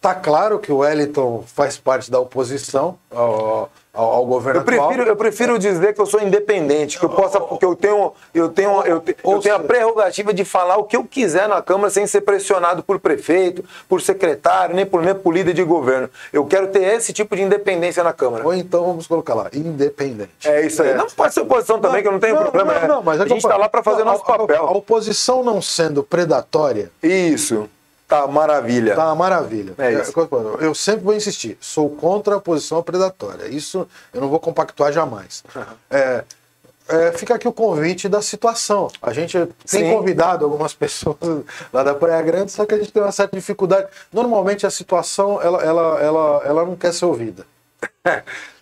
tá claro que o Wellington faz parte da oposição ao, ao, ao governo eu prefiro, atual. Eu prefiro dizer que eu sou independente, que eu possa, que eu tenho, eu tenho, eu, eu tenho a prerrogativa de falar o que eu quiser na Câmara sem ser pressionado por prefeito, por secretário, nem por, nem por líder de governo. Eu quero ter esse tipo de independência na Câmara. Ou então vamos colocar lá, independente. É isso aí. É. Não pode ser oposição também, não, que eu não tenho não, problema. Não, não, mas a gente está lá para fazer o nosso papel. A, a oposição não sendo predatória. Isso. Tá maravilha. Tá maravilha. É isso. Eu sempre vou insistir, sou contra a posição predatória. Isso eu não vou compactuar jamais. É, é, fica aqui o convite da situação. A gente tem Sim. convidado algumas pessoas lá da Praia Grande, só que a gente tem uma certa dificuldade. Normalmente a situação ela, ela, ela, ela não quer ser ouvida.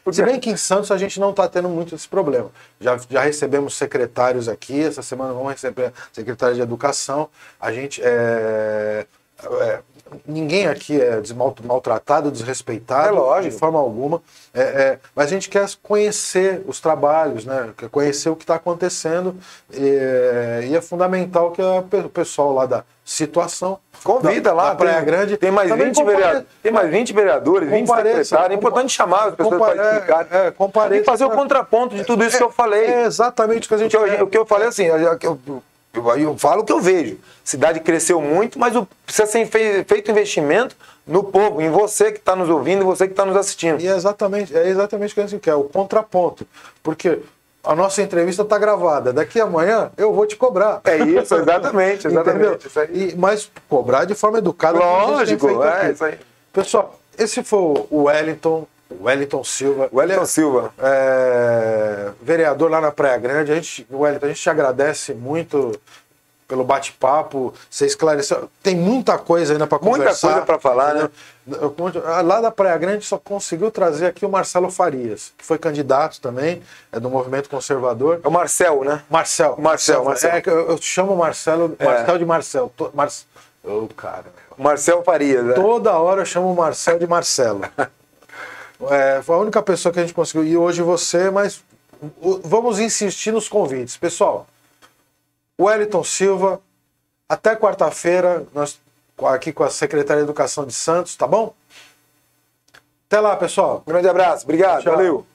Porque... Se bem que em Santos a gente não está tendo muito esse problema. Já, já recebemos secretários aqui, essa semana vamos receber secretário de Educação. A gente. É é, ninguém aqui é maltratado, desrespeitado, é lógico. de forma alguma. É, é, mas a gente quer conhecer os trabalhos, né? quer conhecer o que está acontecendo. E, e, é fundamental que o pessoal lá da situação. Convida da, lá, da Praia tem, Grande. Tem mais, 20 vereadores, tem mais 20 vereadores, 20 secretários. É importante chamar as pessoas para explicar. É, é, e fazer o contraponto de tudo isso que eu falei. É exatamente o que a gente. O que eu, o que eu falei assim, eu, eu, eu falo o que eu vejo. A cidade cresceu muito, mas o, precisa ser feito investimento no povo, em você que está nos ouvindo, você que está nos assistindo. E é exatamente, é exatamente o que a gente quer, o contraponto. Porque a nossa entrevista está gravada. Daqui amanhã eu vou te cobrar. É isso, exatamente, exatamente. Isso e, mas cobrar de forma educada. Lógico, é isso aí. Pessoal, esse foi o Wellington Wellington Silva. Wellington Silva. É, vereador lá na Praia Grande. A gente, Wellington, a gente te agradece muito pelo bate-papo, você esclareceu. Tem muita coisa ainda para conversar. Muita coisa para falar, né? Lá da Praia Grande só conseguiu trazer aqui o Marcelo Farias, que foi candidato também, é do movimento conservador. É o Marcel, né? Marcel. Marcel, Marcel. É, eu, eu chamo Marcelo, é. Marcel de Marcel. Mar... Oh, cara, Marcel Farias, né? Toda hora eu chamo o Marcel de Marcelo. É, foi a única pessoa que a gente conseguiu. E hoje você, mas vamos insistir nos convites. Pessoal, Wellington Silva, até quarta-feira, nós aqui com a Secretaria de Educação de Santos, tá bom? Até lá, pessoal. Grande abraço, obrigado, Tchau. valeu.